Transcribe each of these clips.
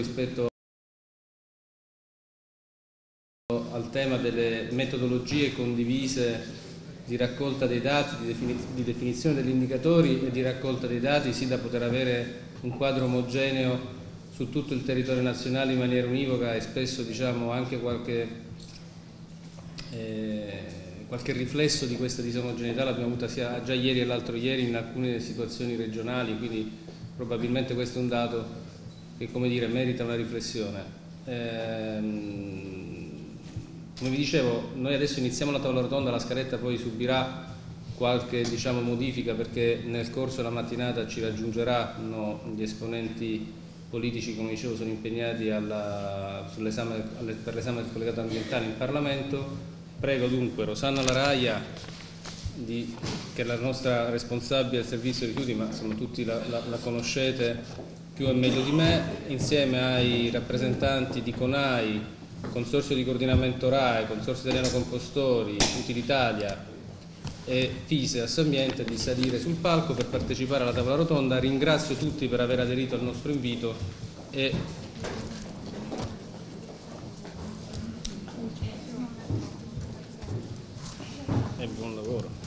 rispetto al tema delle metodologie condivise di raccolta dei dati, di, defini di, definizione degli indicatori e di raccolta dei dati, sì da poter avere un quadro omogeneo su tutto il territorio nazionale in maniera univoca e spesso diciamo, anche qualche, eh, qualche riflesso di questa disomogeneità l'abbiamo avuta sia già ieri e l'altro ieri in alcune situazioni regionali, quindi probabilmente questo è un dato che come dire, merita una riflessione. Ehm, come vi dicevo, noi adesso iniziamo la tavola rotonda, la scaletta poi subirà qualche diciamo, modifica perché nel corso della mattinata ci raggiungeranno gli esponenti politici, come dicevo, sono impegnati alla, per l'esame del collegato ambientale in Parlamento. Prego dunque Rosanna Laraia, di, che è la nostra responsabile del servizio rifiuti, ma insomma tutti la, la, la conoscete più e meglio di me, insieme ai rappresentanti di CONAI, Consorzio di Coordinamento RAE, Consorzio Italiano Compostori, Utilitalia e FISE Assambiente di salire sul palco per partecipare alla tavola rotonda. Ringrazio tutti per aver aderito al nostro invito e buon lavoro.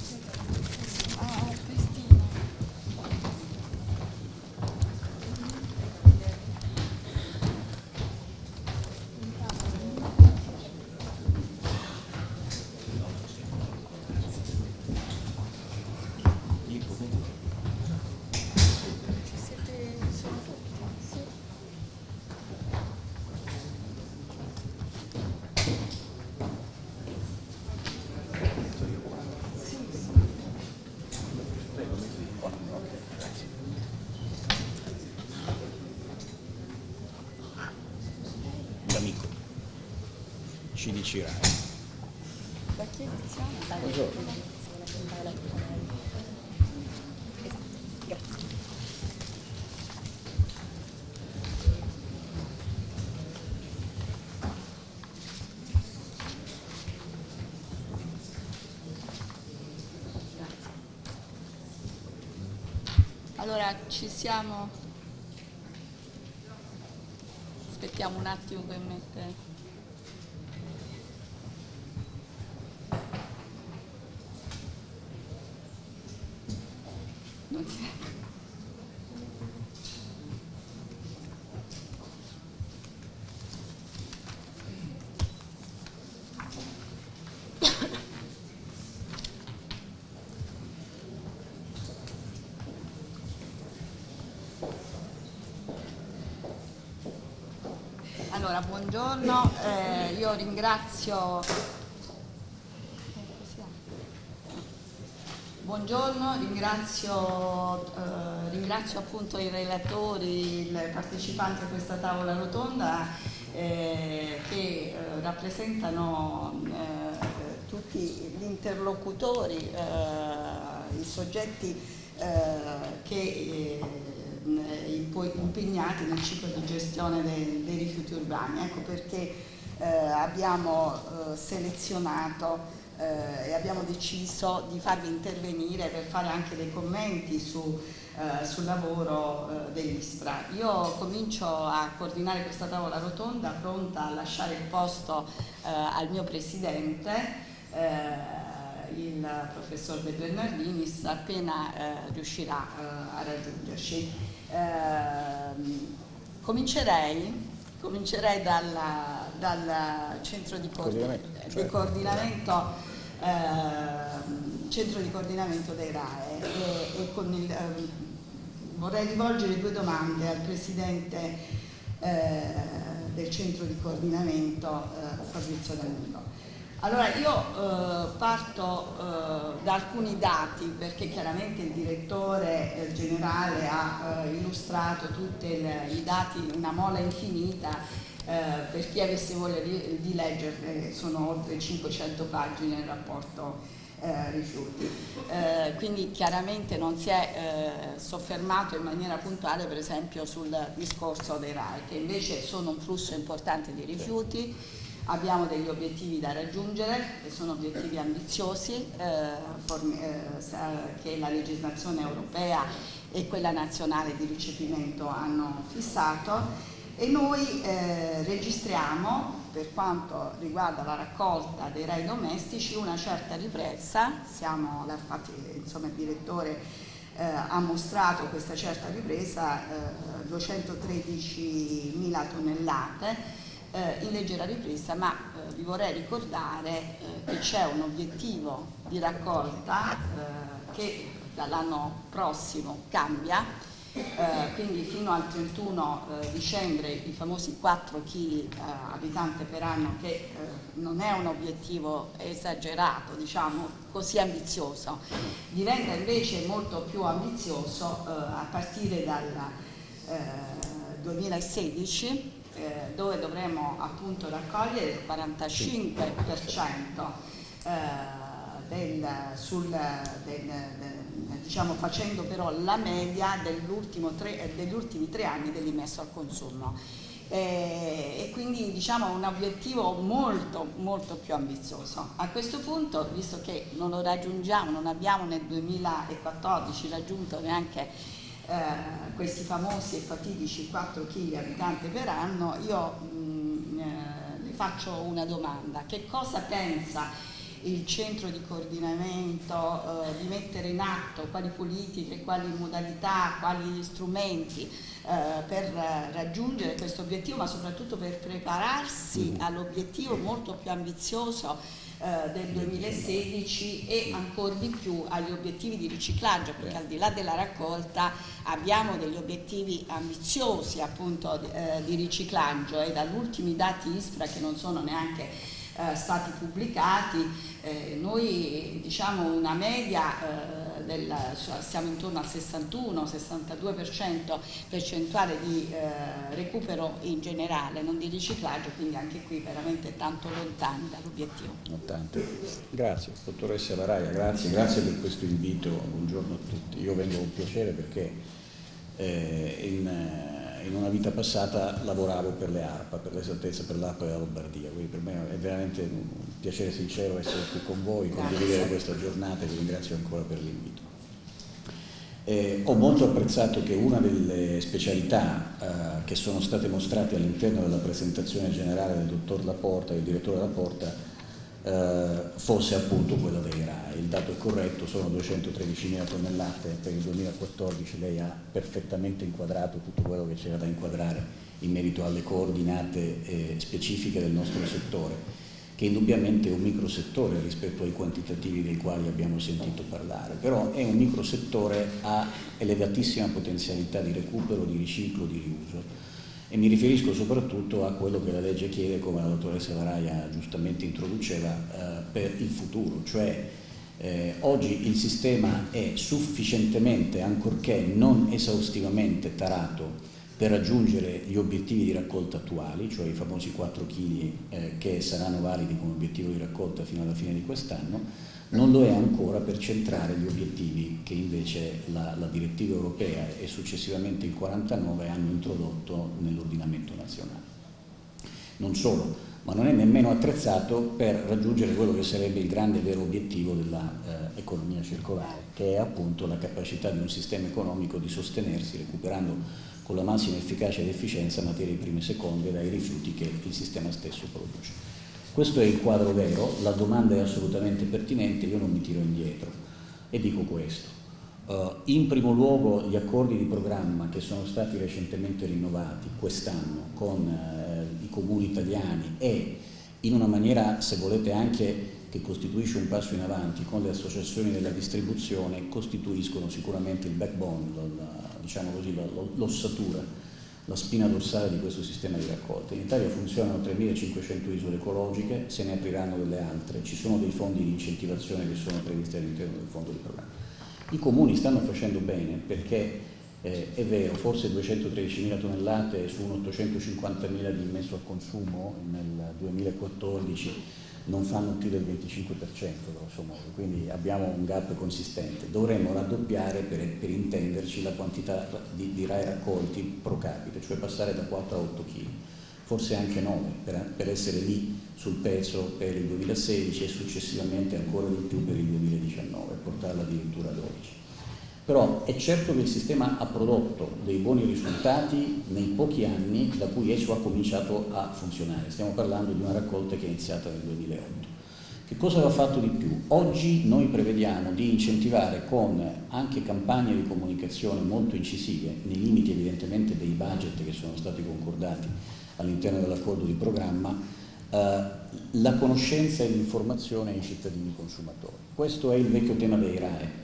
Ci Rai. Da chi iniziamo? Buongiorno. Grazie. Allora ci siamo, aspettiamo un attimo per mettere. Allora, buongiorno, eh, io ringrazio Buongiorno, ringrazio, eh, ringrazio, appunto i relatori, i partecipanti a questa tavola rotonda eh, che eh, rappresentano eh, tutti gli interlocutori, eh, i soggetti eh, che impegnati nel ciclo di gestione dei, dei rifiuti urbani. Ecco perché abbiamo selezionato eh, e abbiamo deciso di farvi intervenire per fare anche dei commenti su, eh, sul lavoro eh, dell'ISPRA. Io comincio a coordinare questa tavola rotonda pronta a lasciare il posto eh, al mio presidente eh, il professor De Bernardinis appena eh, riuscirà eh, a raggiungerci. Eh, comincerei, comincerei dalla, dal centro di, coordinamento, cioè. di coordinamento eh, centro di coordinamento dei RAE e, e il, eh, vorrei rivolgere due domande al Presidente eh, del centro di coordinamento eh, Fabrizio D'Amico. Allora io eh, parto eh, da alcuni dati perché chiaramente il direttore generale ha illustrato tutti i dati, una mola infinita eh, per chi avesse voglia di, di leggerle sono oltre 500 pagine nel rapporto eh, rifiuti. Eh, quindi chiaramente non si è eh, soffermato in maniera puntuale per esempio sul discorso dei RAI che invece sono un flusso importante di rifiuti, abbiamo degli obiettivi da raggiungere che sono obiettivi ambiziosi eh, eh, che la legislazione europea e quella nazionale di ricepimento hanno fissato. E noi eh, registriamo per quanto riguarda la raccolta dei rei domestici una certa ripresa, siamo, infatti insomma, il direttore eh, ha mostrato questa certa ripresa, eh, 213.000 tonnellate eh, in leggera ripresa, ma eh, vi vorrei ricordare eh, che c'è un obiettivo di raccolta che dall'anno prossimo cambia, eh, quindi fino al 31 eh, dicembre i famosi 4 kg eh, abitante per anno che eh, non è un obiettivo esagerato, diciamo così ambizioso, diventa invece molto più ambizioso eh, a partire dal 2016 eh, dove dovremo appunto raccogliere il 45% del, sul, del, del, diciamo, facendo però la media tre, degli ultimi tre anni dell'immesso al consumo. Eh, e quindi diciamo un obiettivo molto molto più ambizioso. A questo punto, visto che non lo raggiungiamo, non abbiamo nel 2014 raggiunto neanche eh, questi famosi e fatidici 4 kg abitanti per anno, io mh, mm, eh, le faccio una domanda. Che cosa pensa il centro di coordinamento, eh, di mettere in atto quali politiche, quali modalità, quali strumenti eh, per raggiungere questo obiettivo, ma soprattutto per prepararsi mm. all'obiettivo molto più ambizioso eh, del 2016 e ancora di più agli obiettivi di riciclaggio, perché al di là della raccolta abbiamo degli obiettivi ambiziosi appunto eh, di riciclaggio e dagli ultimi dati ISPRA che non sono neanche eh, stati pubblicati eh, noi diciamo una media eh, del, siamo intorno al 61-62% percentuale di eh, recupero in generale, non di riciclaggio, quindi anche qui veramente tanto lontani dall'obiettivo. Grazie, dottoressa Laraia, grazie, grazie per questo invito, buongiorno a tutti. Io vengo con piacere perché eh, in, in una vita passata lavoravo per le ARPA, per l'esattezza per l'ARPA della Lombardia, quindi per me è veramente un piacere sincero essere qui con voi, condividere questa giornata e vi ringrazio ancora per l'invito. Eh, ho molto apprezzato che una delle specialità eh, che sono state mostrate all'interno della presentazione generale del dottor Laporta, del direttore Laporta, eh, fosse appunto quella vera. Il dato è corretto, sono 213.000 tonnellate, per il 2014 lei ha perfettamente inquadrato tutto quello che c'era da inquadrare in merito alle coordinate eh, specifiche del nostro settore che indubbiamente è un microsettore rispetto ai quantitativi dei quali abbiamo sentito parlare, però è un microsettore a elevatissima potenzialità di recupero, di riciclo, di riuso. E mi riferisco soprattutto a quello che la legge chiede, come la dottoressa Varaia giustamente introduceva, eh, per il futuro, cioè eh, oggi il sistema è sufficientemente, ancorché non esaustivamente tarato, per raggiungere gli obiettivi di raccolta attuali, cioè i famosi 4 kg eh, che saranno validi come obiettivo di raccolta fino alla fine di quest'anno, non lo è ancora per centrare gli obiettivi che invece la, la direttiva europea e successivamente il 49 hanno introdotto nell'ordinamento nazionale. Non solo, ma non è nemmeno attrezzato per raggiungere quello che sarebbe il grande vero obiettivo dell'economia eh, circolare, che è appunto la capacità di un sistema economico di sostenersi recuperando con la massima efficacia ed efficienza materie prime e seconde dai rifiuti che il sistema stesso produce. Questo è il quadro vero, la domanda è assolutamente pertinente, io non mi tiro indietro e dico questo. Uh, in primo luogo gli accordi di programma che sono stati recentemente rinnovati quest'anno con uh, i comuni italiani e in una maniera, se volete, anche che costituisce un passo in avanti con le associazioni della distribuzione, costituiscono sicuramente il backbone, diciamo così, l'ossatura la spina dorsale di questo sistema di raccolta. In Italia funzionano 3.500 isole ecologiche, se ne apriranno delle altre, ci sono dei fondi di incentivazione che sono previsti all'interno del fondo di programma. I comuni stanno facendo bene perché eh, è vero, forse 213.000 tonnellate su un 850.000 di immesso al consumo nel 2014 non fanno più del 25% grosso modo, quindi abbiamo un gap consistente. Dovremmo raddoppiare per, per intenderci la quantità di, di, RAI raccolti pro capite, cioè passare da 4 a 8 kg, forse anche 9 per, per essere lì sul pezzo per il 2016 e successivamente ancora di più per il 2019, portarla addirittura a 12. Però è certo che il sistema ha prodotto dei buoni risultati nei pochi anni da cui esso ha cominciato a funzionare. Stiamo parlando di una raccolta che è iniziata nel 2008. Che cosa va fatto di più? Oggi noi prevediamo di incentivare con anche campagne di comunicazione molto incisive, nei limiti evidentemente dei budget che sono stati concordati all'interno dell'accordo di programma, eh, la conoscenza e l'informazione ai cittadini consumatori. Questo è il vecchio tema dei RAE,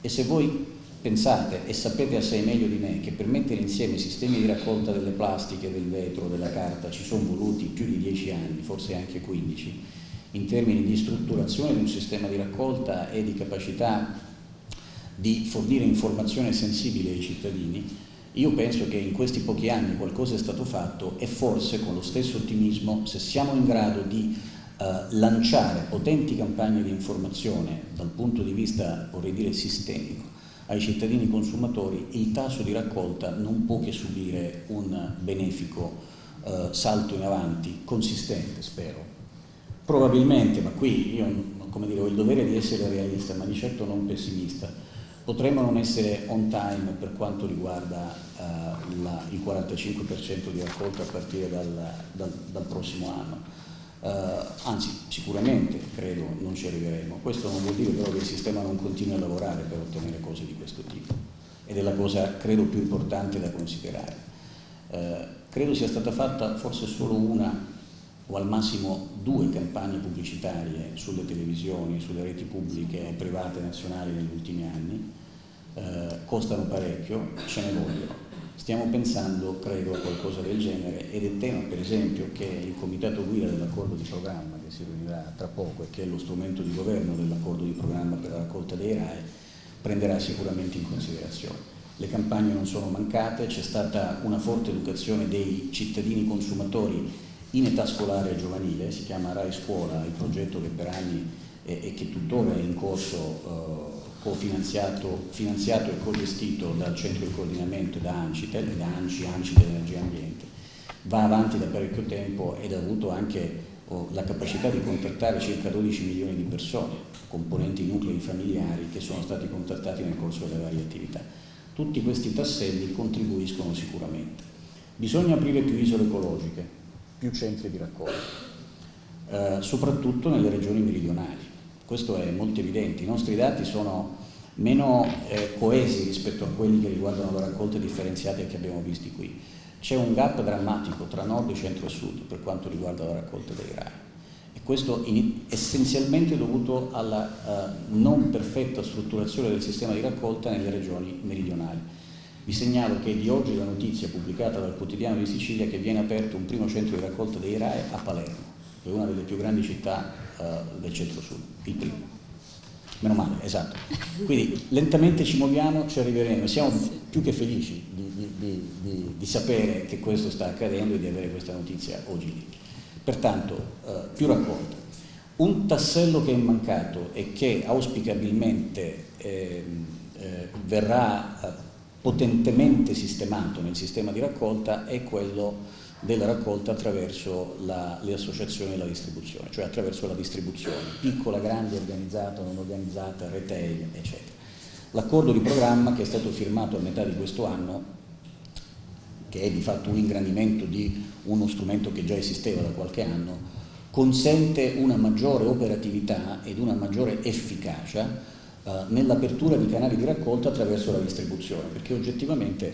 e se voi pensate e sapete assai meglio di me che per mettere insieme sistemi di raccolta delle plastiche, del vetro, della carta ci sono voluti più di 10 anni, forse anche 15, in termini di strutturazione di un sistema di raccolta e di capacità di fornire informazione sensibile ai cittadini, io penso che in questi pochi anni qualcosa è stato fatto e forse con lo stesso ottimismo, se siamo in grado di lanciare potenti campagne di informazione dal punto di vista, vorrei dire, sistemico ai cittadini consumatori, il tasso di raccolta non può che subire un benefico eh, salto in avanti, consistente, spero. Probabilmente, ma qui io dire, ho il dovere di essere realista, ma di certo non pessimista, potremmo non essere on time per quanto riguarda uh, la, il 45% di raccolta a partire dal, dal, dal prossimo anno Uh, anzi sicuramente credo non ci arriveremo. Questo non vuol dire però che il sistema non continui a lavorare per ottenere cose di questo tipo ed è la cosa credo più importante da considerare. Uh, credo sia stata fatta forse solo una o al massimo due campagne pubblicitarie sulle televisioni, sulle reti pubbliche e private nazionali negli ultimi anni, uh, costano parecchio, ce ne vogliono Stiamo pensando, credo, a qualcosa del genere ed è tema, per esempio, che il comitato guida dell'accordo di programma, che si riunirà tra poco e che è lo strumento di governo dell'accordo di programma per la raccolta dei RAE, prenderà sicuramente in considerazione. Le campagne non sono mancate, c'è stata una forte educazione dei cittadini consumatori in età scolare e giovanile, si chiama RAI Scuola, il progetto che per anni e che tuttora è in corso eh, cofinanziato finanziato e co-gestito dal centro di coordinamento da Ancitel, da ANCI, ANCI Energia Ambiente, va avanti da parecchio tempo ed ha avuto anche oh, la capacità di contattare circa 12 milioni di persone, componenti nuclei familiari che sono stati contattati nel corso delle varie attività. Tutti questi tasselli contribuiscono sicuramente. Bisogna aprire più isole ecologiche, più centri di raccolta, eh, soprattutto nelle regioni meridionali questo è molto evidente, i nostri dati sono meno eh, coesi rispetto a quelli che riguardano le raccolte differenziate che abbiamo visti qui. C'è un gap drammatico tra nord, centro e sud per quanto riguarda la raccolta dei RAI e questo in, essenzialmente dovuto alla uh, non perfetta strutturazione del sistema di raccolta nelle regioni meridionali. Vi segnalo che di oggi la notizia pubblicata dal quotidiano di Sicilia che viene aperto un primo centro di raccolta dei RAE a Palermo, che è una delle più grandi città uh, del centro-sud, il primo. Meno male, esatto. Quindi lentamente ci muoviamo, ci arriveremo, siamo più che felici di, di, di, di, sapere che questo sta accadendo e di avere questa notizia oggi lì. Pertanto, uh, più raccolta. Un tassello che è mancato e che auspicabilmente eh, eh, verrà eh, potentemente sistemato nel sistema di raccolta è quello della raccolta attraverso la, le associazioni e la distribuzione, cioè attraverso la distribuzione, piccola, grande, organizzata, non organizzata, retail, eccetera. L'accordo di programma che è stato firmato a metà di questo anno, che è di fatto un ingrandimento di uno strumento che già esisteva da qualche anno, consente una maggiore operatività ed una maggiore efficacia eh, nell'apertura di canali di raccolta attraverso la distribuzione, perché oggettivamente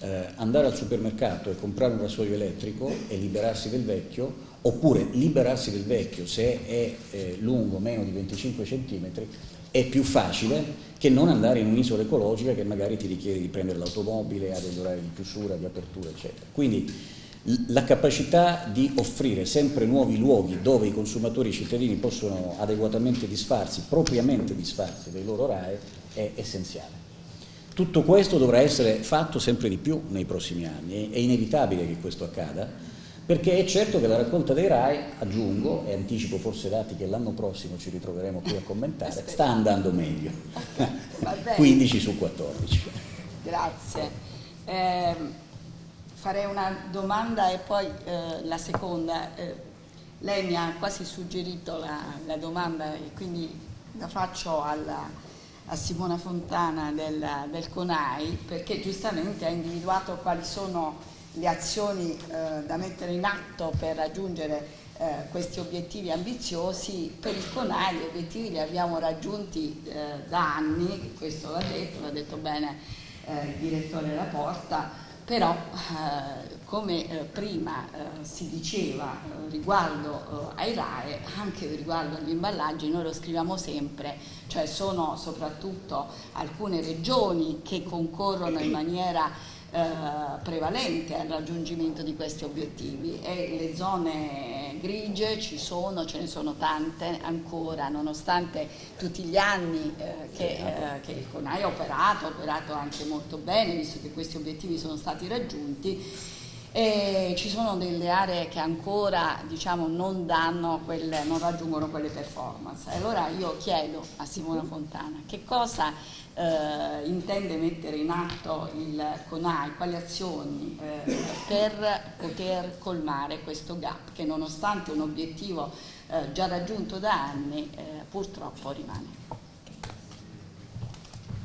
eh, andare al supermercato e comprare un rasoio elettrico e liberarsi del vecchio, oppure liberarsi del vecchio se è eh, lungo meno di 25 cm, è più facile che non andare in un'isola ecologica che magari ti richiede di prendere l'automobile a degli orari di chiusura, di apertura, eccetera. Quindi la capacità di offrire sempre nuovi luoghi dove i consumatori i cittadini possono adeguatamente disfarsi, propriamente disfarsi dei loro RAE, è essenziale. Tutto questo dovrà essere fatto sempre di più nei prossimi anni, è inevitabile che questo accada, perché è certo che la raccolta dei RAI, aggiungo e anticipo forse dati che l'anno prossimo ci ritroveremo qui a commentare, sta andando meglio, 15 su 14. Grazie. Eh, farei una domanda e poi eh, la seconda. Eh, lei mi ha quasi suggerito la, la domanda e quindi la faccio alla a Simona Fontana del, del CONAI perché giustamente ha individuato quali sono le azioni eh, da mettere in atto per raggiungere eh, questi obiettivi ambiziosi. Per il CONAI gli obiettivi li abbiamo raggiunti eh, da anni, questo l'ha detto, l'ha detto bene eh, il direttore Laporta, però eh, come eh, prima eh, si diceva riguardo ai RAE, anche riguardo agli imballaggi, noi lo scriviamo sempre, cioè sono soprattutto alcune regioni che concorrono in maniera eh, prevalente al raggiungimento di questi obiettivi e le zone grigie ci sono, ce ne sono tante ancora, nonostante tutti gli anni eh, che, eh, che, il CONAI ha operato, ha operato anche molto bene, visto che questi obiettivi sono stati raggiunti. E ci sono delle aree che ancora diciamo, non, quelle, non raggiungono quelle performance. Allora io chiedo a Simona Fontana che cosa eh, intende mettere in atto il CONAI, quali azioni eh, per poter colmare questo gap che nonostante un obiettivo eh, già raggiunto da anni eh, purtroppo rimane.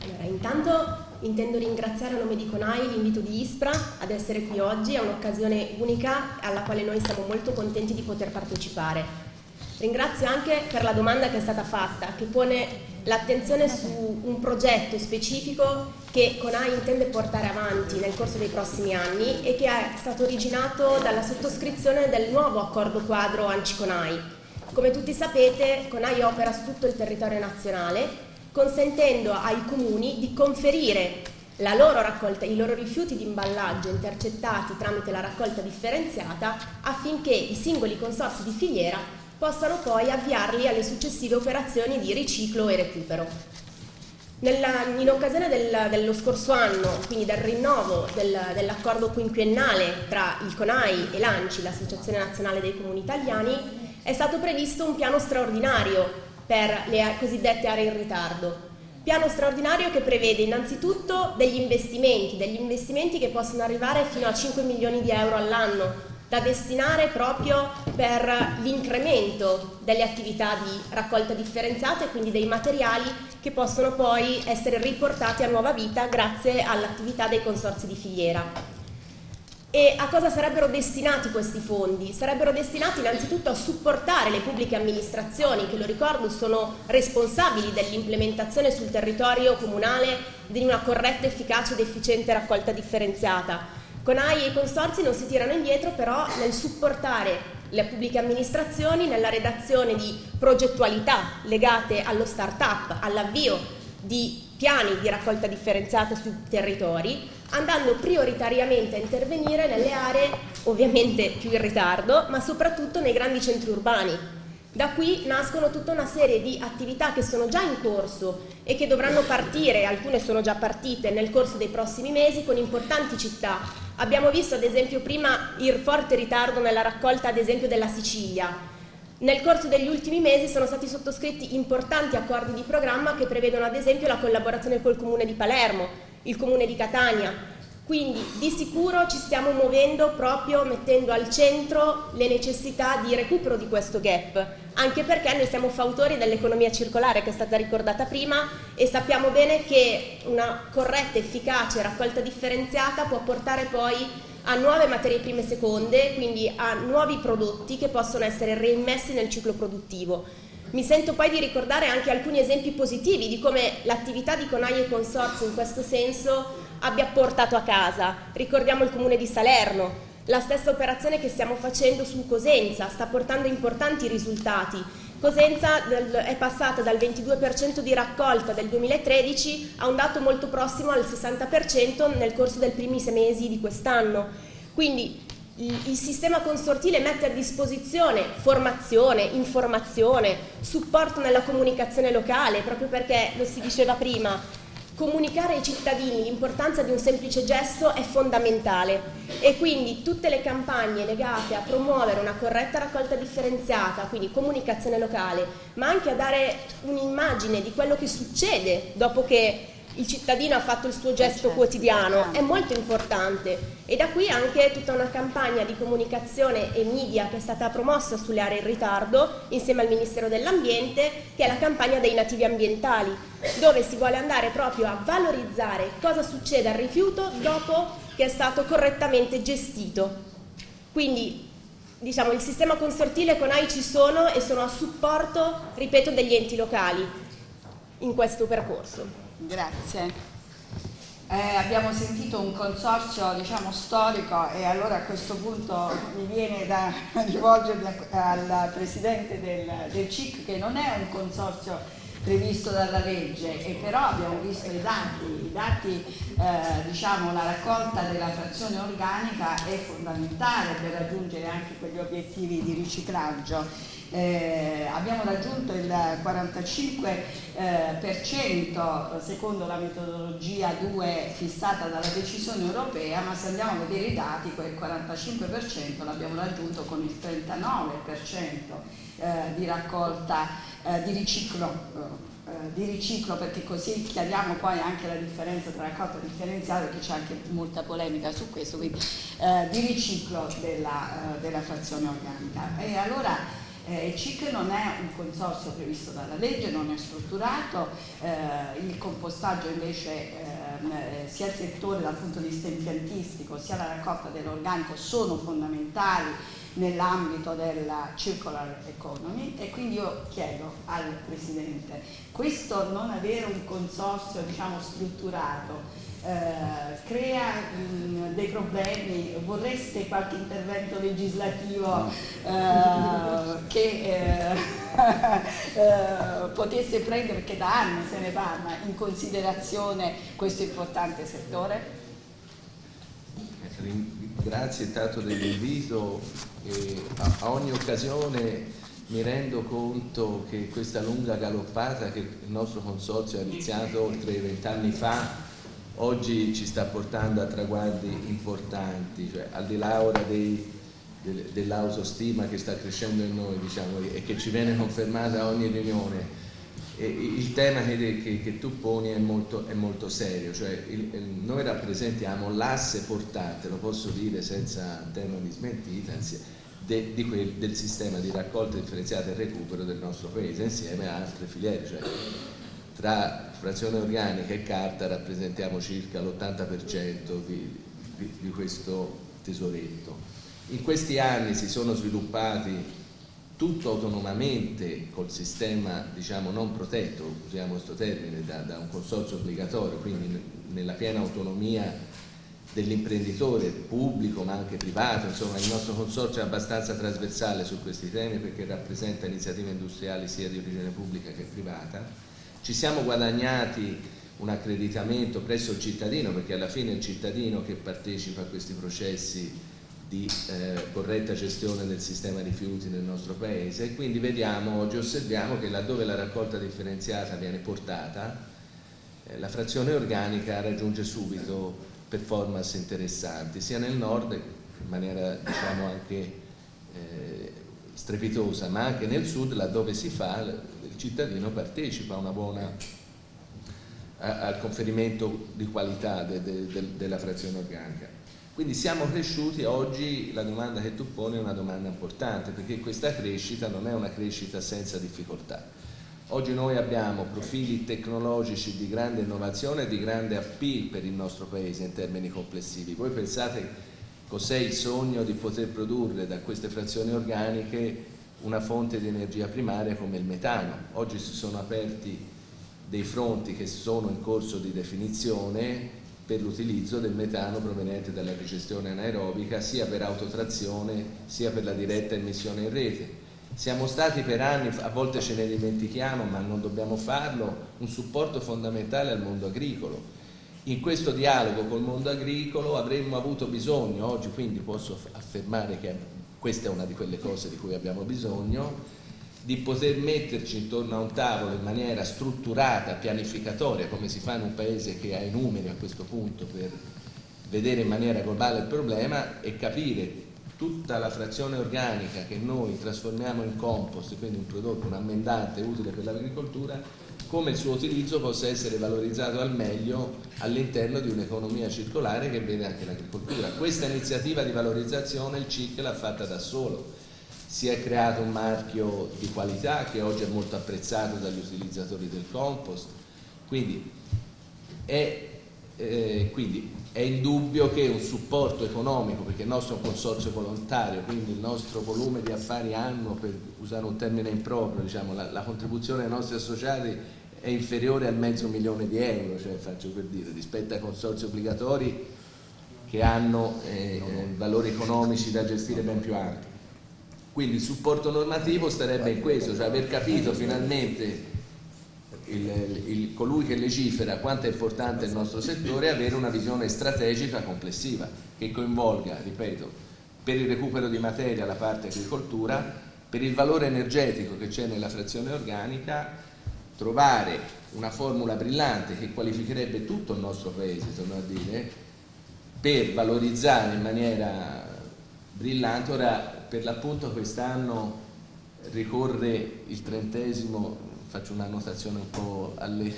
Allora, intanto intendo ringraziare a nome di CONAI l'invito di ISPRA ad essere qui oggi, è un'occasione unica alla quale noi siamo molto contenti di poter partecipare. Ringrazio anche per la domanda che è stata fatta, che pone l'attenzione su un progetto specifico che CONAI intende portare avanti nel corso dei prossimi anni e che è stato originato dalla sottoscrizione del nuovo accordo quadro ANCI-CONAI. Come tutti sapete, CONAI opera su tutto il territorio nazionale, consentendo ai comuni di conferire loro raccolta, i loro rifiuti di imballaggio intercettati tramite la raccolta differenziata affinché i singoli consorsi di filiera possano poi avviarli alle successive operazioni di riciclo e recupero. Nella, in occasione del, dello scorso anno, quindi del rinnovo del, dell'accordo quinquennale tra il CONAI e l'ANCI, l'Associazione Nazionale dei Comuni Italiani, è stato previsto un piano straordinario per le cosiddette aree in ritardo. Piano straordinario che prevede innanzitutto degli investimenti, degli investimenti che possono arrivare fino a 5 milioni di euro all'anno da destinare proprio per l'incremento delle attività di raccolta differenziata e quindi dei materiali che possono poi essere riportati a nuova vita grazie all'attività dei consorzi di filiera. E a cosa sarebbero destinati questi fondi? Sarebbero destinati innanzitutto a supportare le pubbliche amministrazioni che, lo ricordo, sono responsabili dell'implementazione sul territorio comunale di una corretta, efficace ed efficiente raccolta differenziata CONAI e i consorzi non si tirano indietro però nel supportare le pubbliche amministrazioni nella redazione di progettualità legate allo start-up, all'avvio di piani di raccolta differenziata sui territori, andando prioritariamente a intervenire nelle aree ovviamente più in ritardo, ma soprattutto nei grandi centri urbani, da qui nascono tutta una serie di attività che sono già in corso e che dovranno partire, alcune sono già partite nel corso dei prossimi mesi con importanti città. Abbiamo visto ad esempio prima il forte ritardo nella raccolta ad esempio della Sicilia. Nel corso degli ultimi mesi sono stati sottoscritti importanti accordi di programma che prevedono ad esempio la collaborazione col Comune di Palermo, il Comune di Catania, quindi di sicuro ci stiamo muovendo proprio mettendo al centro le necessità di recupero di questo gap, anche perché noi siamo fautori dell'economia circolare che è stata ricordata prima e sappiamo bene che una corretta, efficace raccolta differenziata può portare poi a nuove materie prime seconde, quindi a nuovi prodotti che possono essere reimmessi nel ciclo produttivo. Mi sento poi di ricordare anche alcuni esempi positivi di come l'attività di Conai e Consorzi in questo senso abbia portato a casa. Ricordiamo il comune di Salerno, la stessa operazione che stiamo facendo su Cosenza sta portando importanti risultati. Cosenza è passata dal 22% di raccolta del 2013 a un dato molto prossimo al 60% nel corso dei primi sei mesi di quest'anno. Quindi il sistema consortile mette a disposizione formazione, informazione, supporto nella comunicazione locale, proprio perché, lo si diceva prima, comunicare ai cittadini l'importanza di un semplice gesto è fondamentale. E quindi tutte le campagne legate a promuovere una corretta raccolta differenziata, quindi comunicazione locale, ma anche a dare un'immagine di quello che succede dopo che il cittadino ha fatto il suo gesto certo, quotidiano, è molto importante e da qui anche tutta una campagna di comunicazione e media che è stata promossa sulle aree in ritardo insieme al Ministero dell'Ambiente, che è la campagna dei nativi ambientali, dove si vuole andare proprio a valorizzare cosa succede al rifiuto dopo che è stato correttamente gestito. Quindi diciamo, il sistema consortile con AI ci sono e sono a supporto, ripeto, degli enti locali in questo percorso. Grazie. Eh, abbiamo sentito un consorzio diciamo, storico e allora a questo punto mi viene da rivolgermi al Presidente del, del CIC che non è un consorzio previsto dalla legge e però abbiamo visto i dati, i dati eh, diciamo la raccolta della frazione organica è fondamentale per raggiungere anche quegli obiettivi di riciclaggio eh, abbiamo raggiunto il 45% eh, secondo la metodologia 2 fissata dalla decisione europea, ma se andiamo a vedere i dati quel 45% l'abbiamo raggiunto con il 39% eh, di raccolta eh, di riciclo di riciclo perché così chiariamo poi anche la differenza tra raccolta differenziale perché c'è anche molta polemica su questo quindi eh, di riciclo della, eh, della frazione organica. E allora eh, il CIC non è un consorzio previsto dalla legge, non è strutturato, eh, il compostaggio invece ehm, eh, sia il settore dal punto di vista impiantistico sia la raccolta dell'organico sono fondamentali nell'ambito della circular economy. E quindi io chiedo al Presidente, questo non avere un consorzio diciamo, strutturato eh, crea mh, dei problemi, vorreste qualche intervento legislativo eh, che eh, eh, potesse prendere, perché da anni se ne parla, in considerazione questo importante settore? Grazie tanto dell'invito a, a ogni occasione mi rendo conto che questa lunga galoppata che il nostro consorzio ha iniziato oltre vent'anni fa oggi ci sta portando a traguardi importanti, cioè al di là ora dei, dell'autostima che sta crescendo in noi diciamo, e che ci viene confermata a ogni riunione. E il tema che, che, che, tu poni è molto, è molto serio, cioè il, noi rappresentiamo l'asse portante, lo posso dire senza tema di smentita, de, di quel, del sistema di raccolta differenziata e recupero del nostro paese insieme a altre filiere. Cioè, tra frazione organica e carta rappresentiamo circa l'80% di, di, di questo tesoretto. In questi anni si sono sviluppati tutto autonomamente col sistema diciamo, non protetto, usiamo questo termine, da, da, un consorzio obbligatorio, quindi nella piena autonomia dell'imprenditore pubblico ma anche privato, insomma il nostro consorzio è abbastanza trasversale su questi temi perché rappresenta iniziative industriali sia di origine pubblica che privata ci siamo guadagnati un accreditamento presso il cittadino, perché alla fine è il cittadino che partecipa a questi processi di eh, corretta gestione del sistema rifiuti nel nostro paese. E quindi vediamo, oggi osserviamo che laddove la raccolta differenziata viene portata, eh, la frazione organica raggiunge subito performance interessanti, sia nel nord in maniera diciamo anche eh, strepitosa, ma anche nel sud laddove si fa cittadino partecipa buona, a, al conferimento di qualità de, de, de, della frazione organica. Quindi siamo cresciuti, oggi la domanda che tu poni è una domanda importante perché questa crescita non è una crescita senza difficoltà. Oggi noi abbiamo profili tecnologici di grande innovazione e di grande appeal per il nostro Paese in termini complessivi. Voi pensate cos'è il sogno di poter produrre da queste frazioni organiche una fonte di energia primaria come il metano. Oggi si sono aperti dei fronti che sono in corso di definizione per l'utilizzo del metano proveniente dalla digestione anaerobica sia per autotrazione sia per la diretta emissione in rete. Siamo stati per anni, a volte ce ne dimentichiamo ma non dobbiamo farlo, un supporto fondamentale al mondo agricolo. In questo dialogo col mondo agricolo avremmo avuto bisogno, oggi quindi posso affermare che questa è una di quelle cose di cui abbiamo bisogno, di poter metterci intorno a un tavolo in maniera strutturata, pianificatoria, come si fa in un paese che ha i numeri a questo punto per vedere in maniera globale il problema e capire tutta la frazione organica che noi trasformiamo in compost, quindi un prodotto, un ammendante utile per l'agricoltura, come il suo utilizzo possa essere valorizzato al meglio all'interno di un'economia circolare che vede anche l'agricoltura. Questa iniziativa di valorizzazione il CIC l'ha fatta da solo, si è creato un marchio di qualità che oggi è molto apprezzato dagli utilizzatori del compost, quindi è, eh, quindi è indubbio che un supporto economico, perché il nostro è un consorzio volontario, quindi il nostro volume di affari annuo, per usare un termine improprio, diciamo, la, la contribuzione ai nostri associati è inferiore al mezzo milione di euro, cioè faccio per dire, rispetto ai consorzi obbligatori che hanno eh, valori economici da gestire ben più alti. Quindi il supporto normativo starebbe in questo, cioè aver capito finalmente il, il, colui che legifera quanto è importante il nostro settore avere una visione strategica complessiva che coinvolga, ripeto, per il recupero di materia la parte agricoltura, per il valore energetico che c'è nella frazione organica, trovare una formula brillante che qualificherebbe tutto il nostro paese, torno a dire, per valorizzare in maniera brillante. Ora, per l'appunto quest'anno ricorre il trentesimo faccio una notazione un po' alle,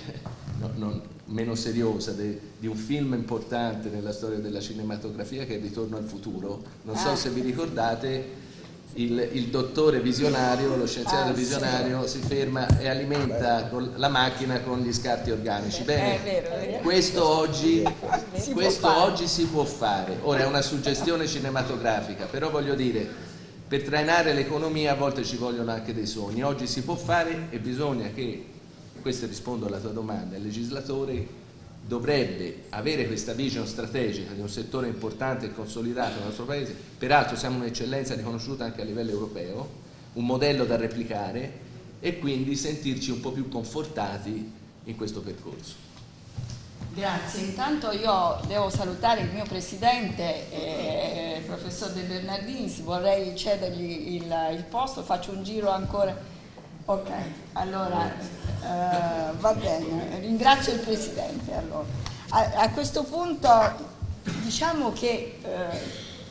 no, non, meno seriosa de, di un film importante nella storia della cinematografia che è Ritorno al futuro. Non so ah. se vi ricordate, il, il, dottore visionario, lo scienziato ah, visionario sì. si ferma e alimenta la macchina con gli scarti organici. Bene, vero, questo, oggi, questo oggi si può fare. Ora è una suggestione cinematografica, però voglio dire per trainare l'economia a volte ci vogliono anche dei sogni. Oggi si può fare e bisogna che, questo rispondo alla tua domanda, il legislatore dovrebbe avere questa vision strategica di un settore importante e consolidato nel nostro Paese, peraltro siamo un'eccellenza riconosciuta anche a livello europeo, un modello da replicare e quindi sentirci un po' più confortati in questo percorso. Grazie, intanto io devo salutare il mio presidente, eh, il professor De Bernardini, vorrei cedergli il, il, posto, faccio un giro ancora. Ok, allora eh, va bene, ringrazio il presidente. Allora. A, a, questo punto diciamo che eh,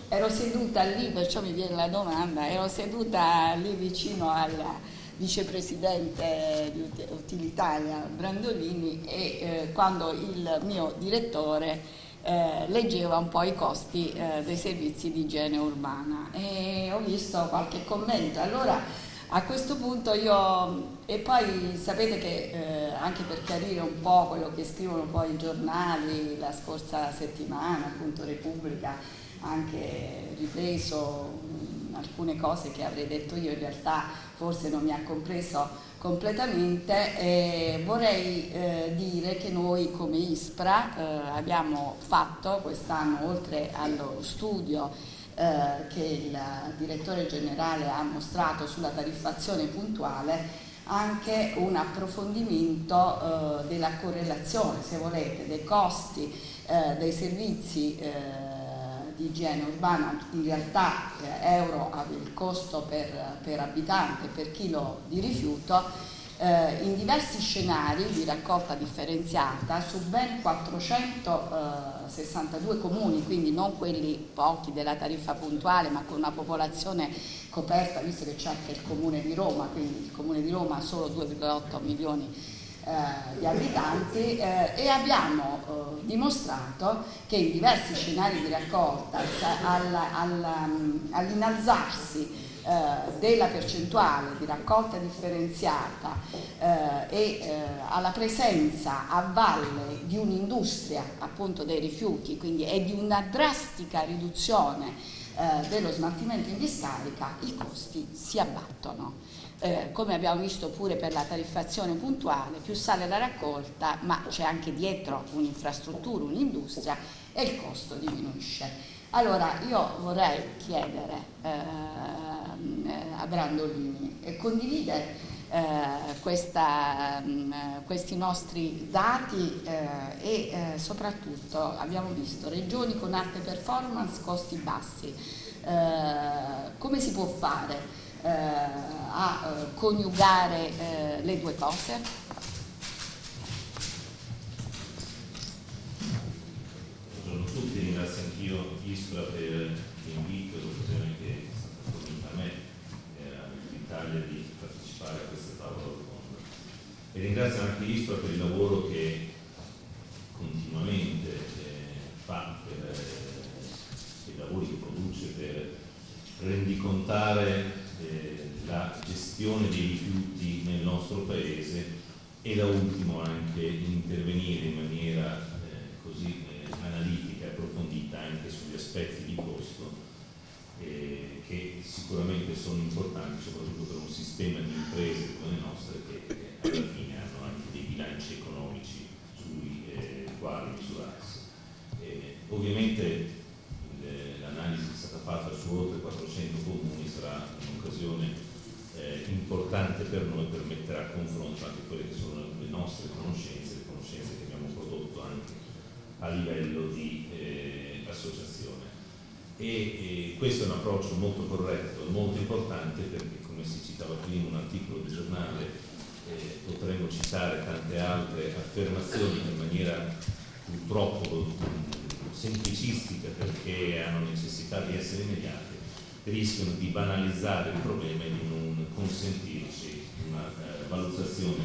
ero seduta lì, perciò mi viene la domanda, ero seduta lì vicino alla vicepresidente di Utilitalia Brandolini e eh, quando il mio direttore eh, leggeva un po' i costi eh, dei servizi di igiene urbana e ho visto qualche commento. Allora a questo punto io, e poi sapete che eh, anche per chiarire un po' quello che scrivono poi i giornali la scorsa settimana, appunto Repubblica, anche ripreso mh, alcune cose che avrei detto io in realtà forse non mi ha compreso completamente, eh, vorrei eh, dire che noi come ISPRA eh, abbiamo fatto quest'anno, oltre allo studio eh, che il direttore generale ha mostrato sulla tariffazione puntuale, anche un approfondimento eh, della correlazione, se volete, dei costi eh, dei servizi di igiene urbana, in realtà eh, euro il costo per, per, abitante, per chilo di rifiuto, eh, in diversi scenari di raccolta differenziata su ben 462 comuni, quindi non quelli pochi della tariffa puntuale, ma con una popolazione coperta, visto che c'è anche il comune di Roma, quindi il comune di Roma ha solo 2,8 milioni eh, di abitanti eh, e abbiamo eh, dimostrato che in diversi scenari di raccolta all'innalzarsi della percentuale di raccolta differenziata eh, e eh, alla presenza a valle di un'industria appunto dei rifiuti quindi e di una drastica riduzione dello smaltimento in discarica i costi si abbattono eh, come abbiamo visto pure per la tariffazione puntuale, più sale la raccolta, ma c'è anche dietro un'infrastruttura, un'industria e il costo diminuisce. Allora io vorrei chiedere eh, a Brandolini, eh, condivide eh, questa, mh, questi nostri dati eh, e eh, soprattutto abbiamo visto regioni con alte performance, costi bassi. Eh, come si può fare? Eh, a eh, coniugare eh, le due cose? Buongiorno a tutti, ringrazio anch'io Isola per l'invito e l'occasione che è stata fornita a me e all'Italia di partecipare a questa tavola rotonda. e ringrazio anche l'ISPRA per il lavoro che continuamente eh, fa, per eh, i lavori che produce per rendicontare eh, la gestione dei rifiuti nel nostro Paese e da ultimo anche intervenire in maniera eh, così eh, analitica e approfondita anche sugli aspetti di costo eh, che sicuramente sono importanti soprattutto per un sistema di imprese come le nostre che alla fine hanno anche dei bilanci economici sui eh, quali misurarsi. ovviamente l'analisi che è stata fatta su oltre 400 comuni sarà un'occasione eh, importante per noi per mettere a confronto anche quelle che sono le nostre conoscenze, le conoscenze che abbiamo prodotto anche a livello di eh, associazione. E, e, questo è un approccio molto corretto, molto importante perché come si citava prima un articolo di giornale eh, potremmo citare tante altre affermazioni in maniera purtroppo semplicistica perché hanno necessità di essere immediate rischiano di banalizzare il problema e di non consentirci una eh, valutazione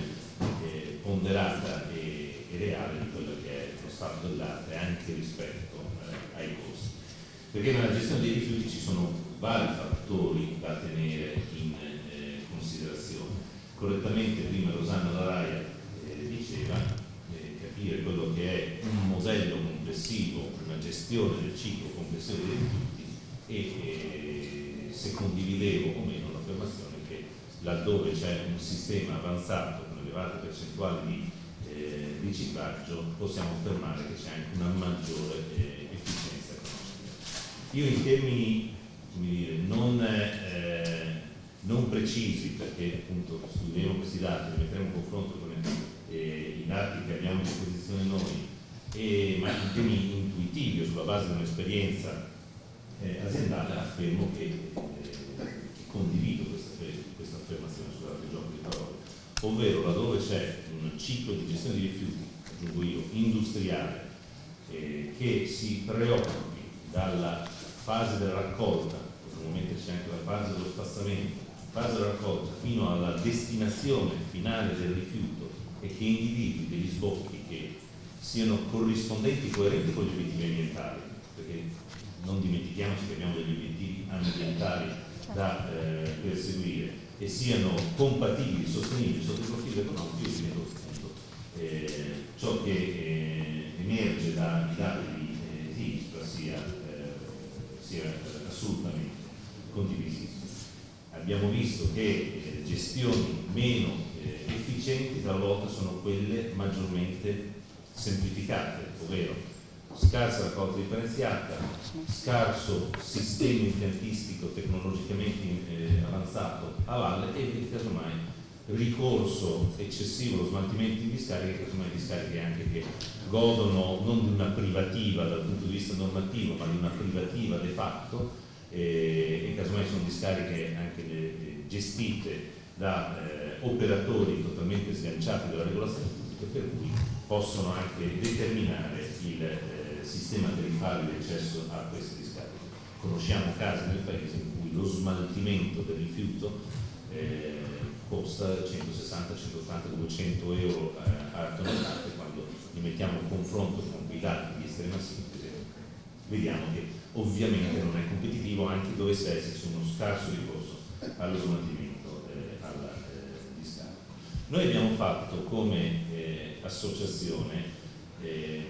eh, ponderata e, e, reale di quello che è lo stato dell'arte anche rispetto eh, ai costi. Perché nella gestione dei rifiuti ci sono vari fattori da tenere in eh, considerazione. Correttamente prima Rosanna Laraia eh, diceva eh, capire quello che è un modello complessivo, una gestione del ciclo complessivo dei rifiuti e se condividevo o meno l'affermazione che laddove c'è un sistema avanzato con elevate percentuali di eh, riciclaggio possiamo affermare che c'è anche una maggiore eh, efficienza economica. Io in termini dire, non, eh, non, precisi, perché appunto studieremo questi dati, li metteremo in confronto con eh, i dati che abbiamo a disposizione noi, e, ma in termini intuitivi o sulla base di un'esperienza eh, aziendale affermo che, eh, condivido questa, questa affermazione, il gioco di parole, ovvero laddove c'è un ciclo di gestione di rifiuti, aggiungo io, industriale, eh, che si preoccupi dalla fase della raccolta, potremmo metterci anche la fase dello spassamento, fase della raccolta fino alla destinazione finale del rifiuto e che individui degli sbocchi che siano corrispondenti, coerenti con gli obiettivi ambientali, perché non dimentichiamoci che abbiamo degli obiettivi ambientali da eh, perseguire e siano compatibili, sostenibili sotto il profilo economico, io ritengo appunto eh, ciò che eh, emerge dai dati di eh, sia, eh, sia assolutamente condivisibile. Abbiamo visto che eh, gestioni meno eh, efficienti talvolta sono quelle maggiormente semplificate, ovvero scarsa raccolta differenziata, scarso sistema impiantistico tecnologicamente eh, avanzato a valle e casomai ricorso eccessivo allo smaltimento di discariche, casomai discariche anche che godono non di una privativa dal punto di vista normativo, ma di una privativa de facto eh, e casomai sono discariche anche de, gestite da eh, operatori totalmente sganciati dalla regolazione pubblica per cui possono anche determinare il eh, sistema tariffario di accesso a queste discariche. Conosciamo casi nel Paese in cui lo smaltimento del rifiuto eh, costa 160, 180, 200 euro eh, a tonnellate, quando li mettiamo in confronto con quei dati di estrema sintesi, vediamo che ovviamente non è competitivo anche dovesse esserci uno scarso ricorso allo smaltimento eh, alla eh, discarica. Noi abbiamo fatto come eh, associazione eh,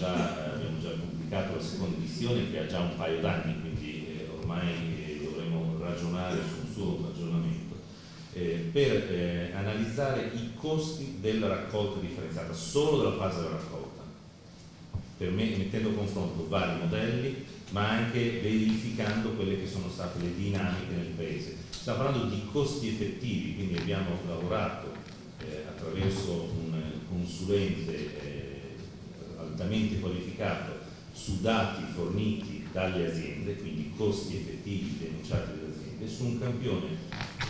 già, abbiamo già pubblicato la seconda edizione che ha già un paio d'anni, quindi eh, ormai eh, dovremo ragionare su un suo aggiornamento, eh, per analizzare i costi della raccolta differenziata, solo della fase della raccolta, per me, mettendo a confronto vari modelli, ma anche verificando quelle che sono state le dinamiche nel Paese. Stiamo parlando di costi effettivi, quindi abbiamo lavorato eh, attraverso un consulente eh, altamente qualificato su dati forniti dalle aziende, quindi costi effettivi denunciati dalle aziende, su un campione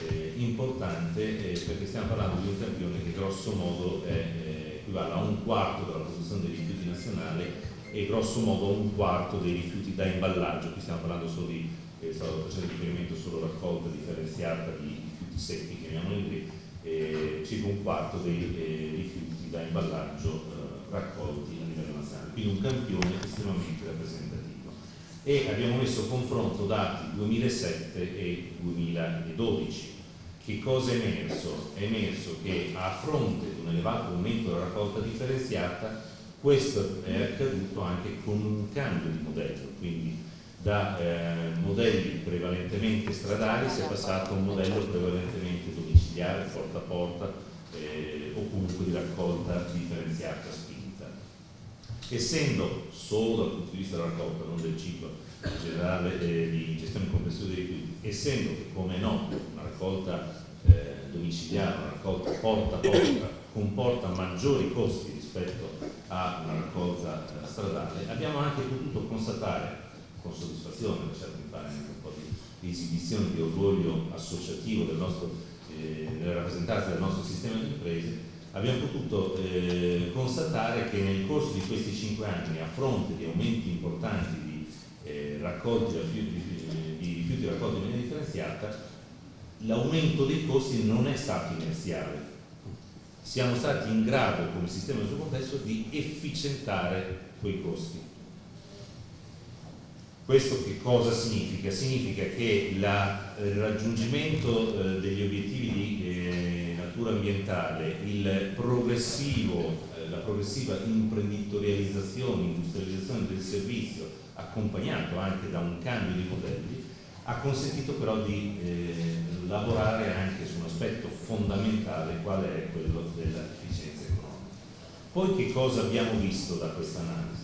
eh, importante eh, perché stiamo parlando di un campione che grosso modo è, eh, equivale a un quarto della produzione dei rifiuti nazionale e grosso modo un quarto dei rifiuti da imballaggio, qui stiamo parlando solo di, eh, stavo facendo riferimento solo raccolta differenziata di rifiuti secchi, chiamiamoli lì, eh, circa un quarto dei eh, rifiuti da imballaggio eh, raccolti a livello nazionale, quindi un campione estremamente rappresentativo. E abbiamo messo a confronto dati 2007 e 2012. Che cosa è emerso? È emerso che a fronte di un elevato aumento della raccolta differenziata, questo è accaduto anche con un cambio di modello, quindi da eh, modelli prevalentemente stradali si è passato a un modello prevalentemente domiciliare, porta a porta eh, o comunque di raccolta differenziata spinta. Essendo solo dal punto di vista della raccolta, non del ciclo generale eh, di gestione complessiva dei rifiuti, essendo come noto una raccolta eh, domiciliare, una raccolta porta a porta comporta maggiori costi rispetto a una raccolta eh, stradale, abbiamo anche potuto constatare con soddisfazione, lasciatemi fare anche un po' di, esibizione di orgoglio associativo del nostro, eh, nelle rappresentanze del nostro sistema di imprese, abbiamo potuto eh, constatare che nel corso di questi cinque anni, a fronte di aumenti importanti di eh, raccolti di di rifiuti raccolti in maniera differenziata, l'aumento dei costi non è stato inerziale. Siamo stati in grado, come sistema del suo contesto, di efficientare quei costi questo che cosa significa? Significa che la, il raggiungimento eh, degli obiettivi di eh, natura ambientale, progressivo, eh, la progressiva imprenditorializzazione, industrializzazione del servizio, accompagnato anche da un cambio di modelli, ha consentito però di eh, lavorare anche su un aspetto fondamentale qual è quello dell'efficienza economica. Poi che cosa abbiamo visto da questa analisi?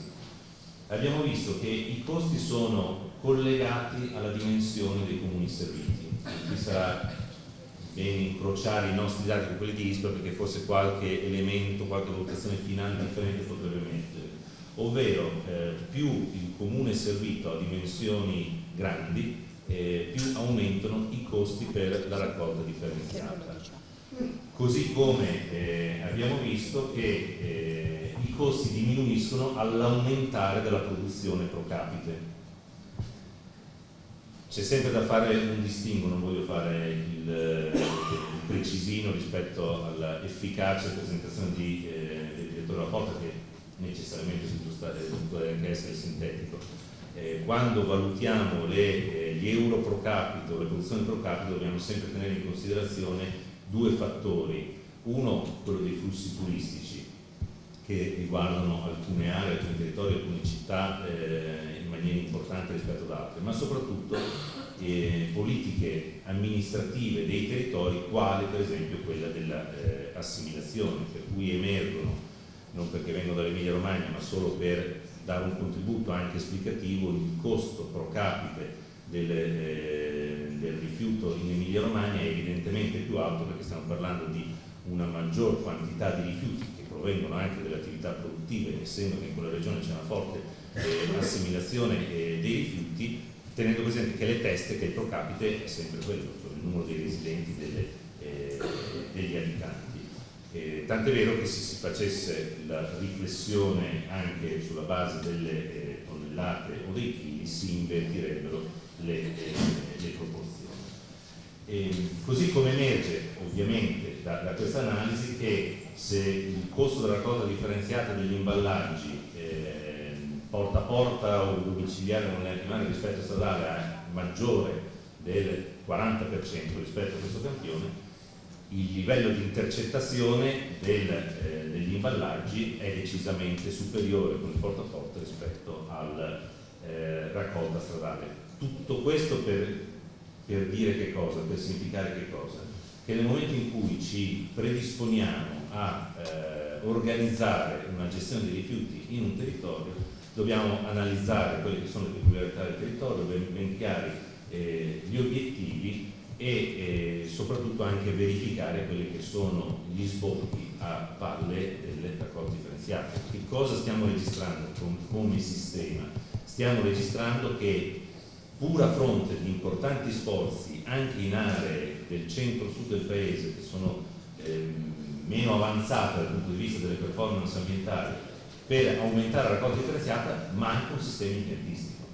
abbiamo visto che i costi sono collegati alla dimensione dei comuni serviti. Qui sarà bene incrociare i nostri dati con quelli di ISPRA perché forse qualche elemento, qualche valutazione finale differente potrebbe mettere. Ovvero eh, più il comune servito ha dimensioni grandi, eh, più aumentano i costi per la raccolta differenziata. Così come eh, abbiamo visto che eh, i costi diminuiscono all'aumentare della produzione pro capite. C'è sempre da fare un distinguo, non voglio fare il, il precisino rispetto all'efficace presentazione di, eh, del direttore della porta che necessariamente deve anche essere sintetico. Eh, quando valutiamo le, eh, euro pro capite o le produzioni pro capite dobbiamo sempre tenere in considerazione due fattori, uno quello dei flussi turistici che riguardano alcune aree, alcuni territori, alcune città eh, in maniera importante rispetto ad altre, ma soprattutto eh, politiche amministrative dei territori quali per esempio quella dell'assimilazione, eh, per cui emergono, non perché vengo dall'Emilia Romagna, ma solo per dare un contributo anche esplicativo, il costo pro capite del, eh, del rifiuto in Emilia Romagna è evidentemente più alto perché stiamo parlando di una maggior quantità di rifiuti che provengono anche dalle attività produttive, essendo che in quella regione c'è una forte eh, assimilazione eh, dei rifiuti, tenendo presente che le teste, che il pro capite è sempre quello, cioè il numero dei residenti delle, eh, degli abitanti. Eh, tant'è vero che se si facesse la riflessione anche sulla base delle eh, tonnellate o dei chili si invertirebbero le, le, le proporzioni. E, così come emerge ovviamente da, da questa analisi che se il costo della raccolta differenziata degli imballaggi eh, porta a porta o domiciliare non è rimane rispetto stradale è maggiore del 40% rispetto a questo campione, il livello di intercettazione del, eh, degli imballaggi è decisamente superiore con il porta a porta rispetto alla eh, raccolta stradale tutto questo per, per dire che cosa, per significare che cosa? Che nel momento in cui ci predisponiamo a eh, organizzare una gestione dei rifiuti in un territorio, dobbiamo analizzare quelle che sono le peculiarità del territorio, ben, chiari eh, gli obiettivi e eh, soprattutto anche verificare quelli che sono gli sbocchi a valle delle raccolte differenziate. Che cosa stiamo registrando come sistema? Stiamo registrando che pur a fronte di importanti sforzi anche in aree del centro-sud del paese che sono eh, meno avanzate dal punto di vista delle performance ambientali per aumentare la raccolta differenziata manca un sistema impiantistico.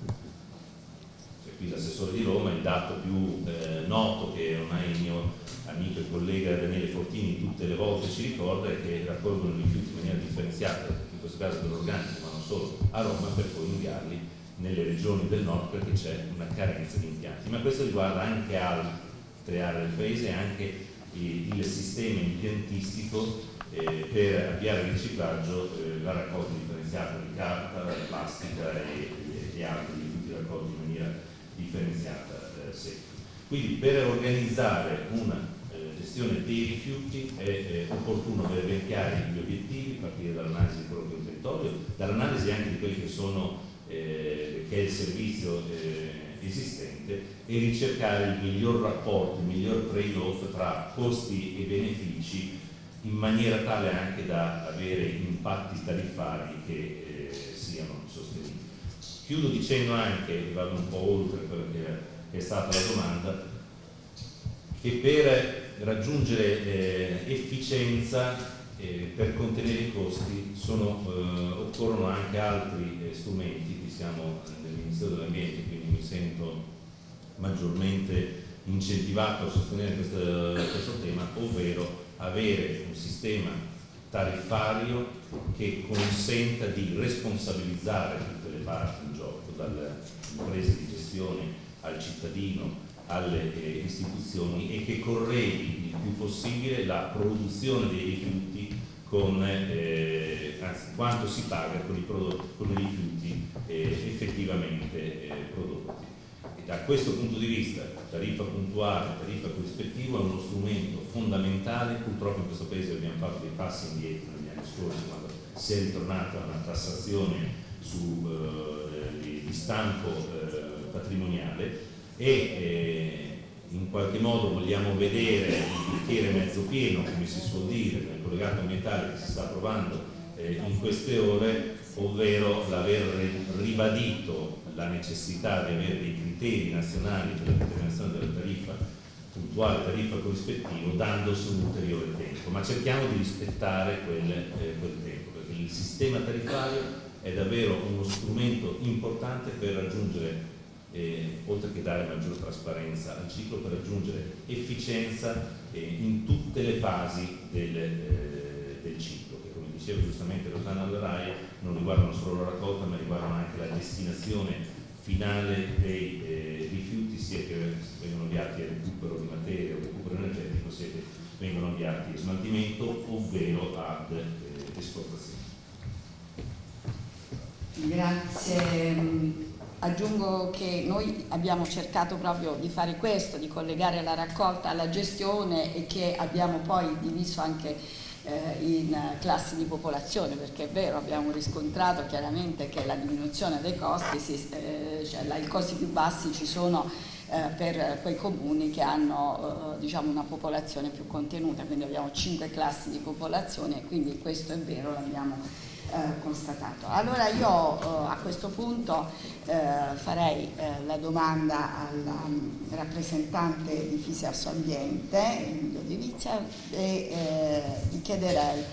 Cioè, qui l'assessore di Roma, il dato più eh, noto che ormai il mio amico e collega Daniele Fortini tutte le volte ci ricorda è che raccolgono i rifiuti in maniera differenziata, in questo caso dell'organico, ma non solo, a Roma per poi inviarli nelle regioni del nord perché c'è una carenza di impianti. Ma questo riguarda anche altre aree del paese e anche il sistema impiantistico eh, per avviare il riciclaggio, eh, la raccolta differenziata di carta, plastica e, e altri rifiuti raccolti in maniera differenziata eh. Quindi per organizzare una eh, gestione dei rifiuti è eh, opportuno avere ben chiari gli obiettivi, partire dall'analisi del proprio territorio, dall'analisi anche di quelli che sono, eh, che è il servizio eh, esistente e ricercare il miglior rapporto, il miglior trade-off tra costi e benefici in maniera tale anche da avere impatti tariffari che eh, siano sostenibili. Chiudo dicendo anche, vado un po' oltre quello che è stata la domanda, che per raggiungere eh, efficienza eh, per contenere i costi sono, eh, occorrono anche altri eh, strumenti, siamo nel Ministero dell'Ambiente, quindi mi sento maggiormente incentivato a sostenere questo, questo tema, ovvero avere un sistema tariffario che consenta di responsabilizzare tutte le parti in gioco, dalle imprese di gestione al cittadino, alle eh, istituzioni e che corredi il più possibile la produzione dei rifiuti con eh, anzi, quanto si paga con i, con i rifiuti eh, effettivamente eh, prodotti. E da questo punto di vista tariffa puntuale, tariffa corrispettiva è uno strumento fondamentale, purtroppo in questo paese abbiamo fatto dei passi indietro negli anni scorsi quando si è ritornata una tassazione su, eh, di, di stampo eh, patrimoniale e eh, in qualche modo vogliamo vedere il bicchiere mezzo pieno, come si suol dire, nel collegato ambientale che si sta approvando eh, in queste ore, ovvero l'aver ribadito la necessità di avere dei criteri nazionali per la determinazione della tariffa puntuale, tariffa corrispettivo, dandosi un ulteriore tempo, ma cerchiamo di rispettare quel, eh, quel tempo, perché il sistema tariffario è davvero uno strumento importante per raggiungere eh, oltre che dare maggiore trasparenza al ciclo per raggiungere efficienza eh, in tutte le fasi del, eh, del, ciclo, diceva giustamente Rosanna Allerai non riguardano solo la raccolta ma riguardano anche la destinazione finale dei eh, rifiuti sia che vengono avviati a recupero di materia o recupero energetico sia che vengono avviati a smaltimento ovvero ad eh, esportazione. Grazie Aggiungo che noi abbiamo cercato proprio di fare questo, di collegare la raccolta alla gestione e che abbiamo poi diviso anche in classi di popolazione, perché è vero, abbiamo riscontrato chiaramente che la diminuzione dei costi, si, eh, cioè i costi più bassi ci sono eh, per quei comuni che hanno eh, diciamo una popolazione più contenuta, quindi abbiamo cinque classi di popolazione e quindi questo è vero, l'abbiamo eh, constatato. Allora io eh, a questo punto eh, farei eh, la domanda al um, rappresentante di Fisias Ambiente, Emilio Di Vizia, e gli chiederei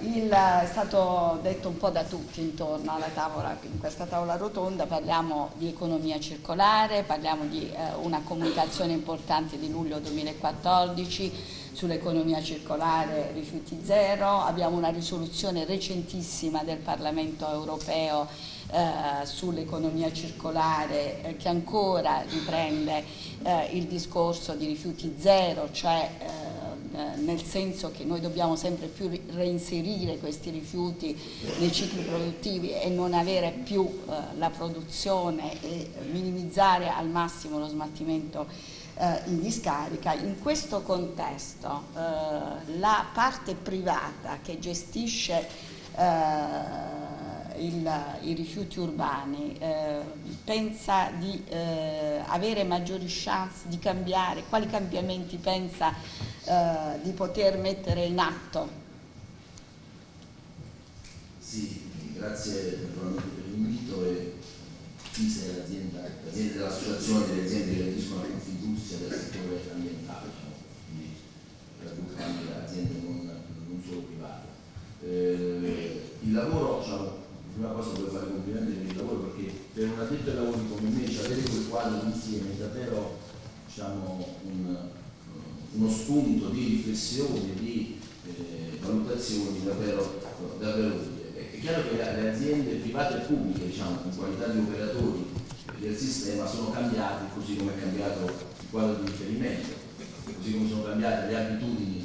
il, è stato detto un po' da tutti intorno alla tavola, in questa tavola rotonda parliamo di economia circolare, parliamo di eh, una comunicazione importante di luglio 2014 sull'economia circolare rifiuti zero, abbiamo una risoluzione recentissima del Parlamento europeo eh, sull'economia circolare eh, che ancora riprende eh, il discorso di rifiuti zero, cioè eh, eh, nel senso che noi dobbiamo sempre più reinserire questi rifiuti nei cicli produttivi e non avere più eh, la produzione e minimizzare al massimo lo smaltimento eh, in discarica. In questo contesto eh, la parte privata che gestisce eh, il, i rifiuti urbani eh, pensa di eh, avere maggiori chance di cambiare, quali cambiamenti pensa di poter mettere in atto? Sì, grazie naturalmente per l'invito e è l'azienda, dell'associazione delle aziende che reagiscono alla Confindustria del settore ambientale, diciamo, quindi anche aziende non, non solo private. Eh, il lavoro, diciamo, prima cosa voglio fare complimenti per il lavoro perché per un addetto ai lavori come me, cioè avere quel quadro insieme è davvero diciamo, un, uno spunto di riflessioni, di eh, valutazioni davvero, davvero utile. È chiaro che le aziende private e pubbliche, diciamo, in qualità di operatori del sistema, sono cambiate così come è cambiato il quadro di riferimento, così come sono cambiate le abitudini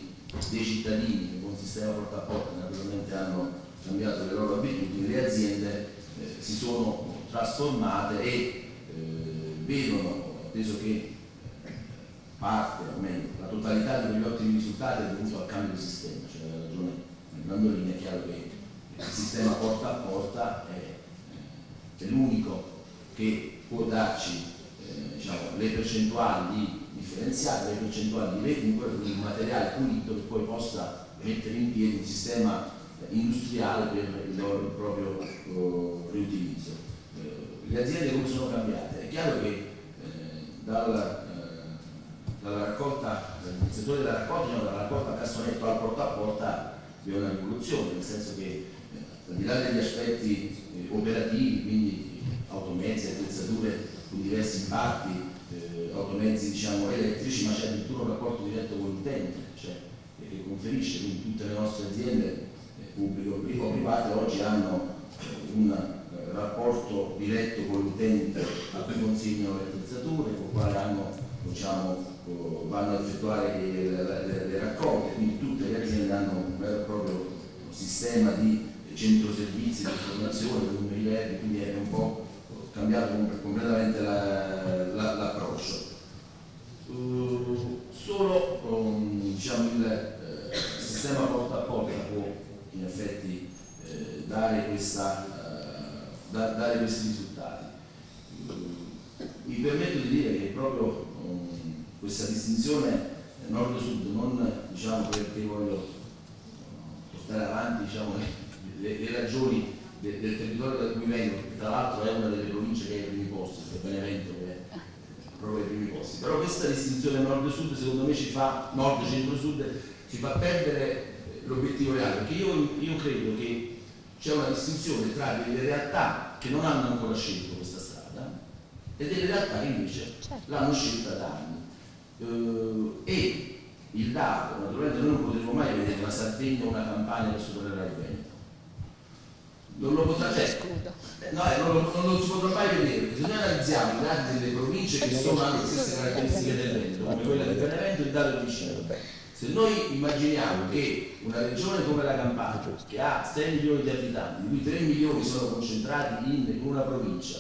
dei cittadini che con il sistema porta a porta naturalmente hanno cambiato le loro abitudini, le aziende eh, si sono trasformate e eh, vedono, atteso che parte, o meglio, la totalità degli ottimi risultati è dovuto al cambio di sistema, cioè la ragione Brandolini è chiaro che il sistema porta a porta è, è l'unico che può darci eh, diciamo, le percentuali di differenziate, le percentuali di recupero, quindi un materiale pulito che poi possa mettere in piedi un sistema industriale per il, il proprio uh, riutilizzo. Eh, le aziende come sono cambiate? È chiaro che eh, dal, dalla raccolta, nel settore della raccolta, diciamo, dalla raccolta a cassonetto al porta a porta vi è una rivoluzione, nel senso che eh, al di là degli aspetti eh, operativi, quindi automezzi, attrezzature con diversi impatti, eh, automezzi diciamo, elettrici, ma c'è addirittura un rapporto diretto con l'utente, cioè, che conferisce, quindi tutte le nostre aziende eh, pubbliche o private oggi hanno eh, un eh, rapporto diretto con l'utente a cui consegnano le attrezzature, con quale hanno diciamo, vanno a effettuare le, le, le, raccolte, quindi tutte le aziende hanno un vero e proprio sistema di centro servizi, di informazione, di numeri verdi, quindi è un po' cambiato completamente l'approccio. La, uh, solo um, diciamo, il eh, sistema porta a porta può in effetti eh, dare, questa, uh, da, dare, questi risultati. Uh, mi permetto di dire che proprio questa distinzione nord-sud, non diciamo perché voglio portare avanti diciamo, le, le, ragioni de, del territorio da cui vengo, che tra l'altro è una delle province che è ai primi posti, che Benevento che è proprio ai primi posti, però questa distinzione nord-sud secondo me ci fa, nord-centro-sud, ci fa perdere l'obiettivo reale, perché io, io credo che c'è una distinzione tra delle realtà che non hanno ancora scelto questa strada e delle realtà che invece certo. l'hanno scelta da anni eh, e il dato, naturalmente noi non potremo mai vedere una Sardegna o una campagna che supererà il Veneto. Non lo potrà cioè, no, eh, non, lo, non lo si potrà mai vedere, perché se noi analizziamo i dati delle province che sono hanno le stesse caratteristiche del Veneto, come quella del Benevento, il dato è vicino. Se noi immaginiamo che una regione come la Campania, che ha 6 milioni di abitanti, di cui 3 milioni sono concentrati in una provincia,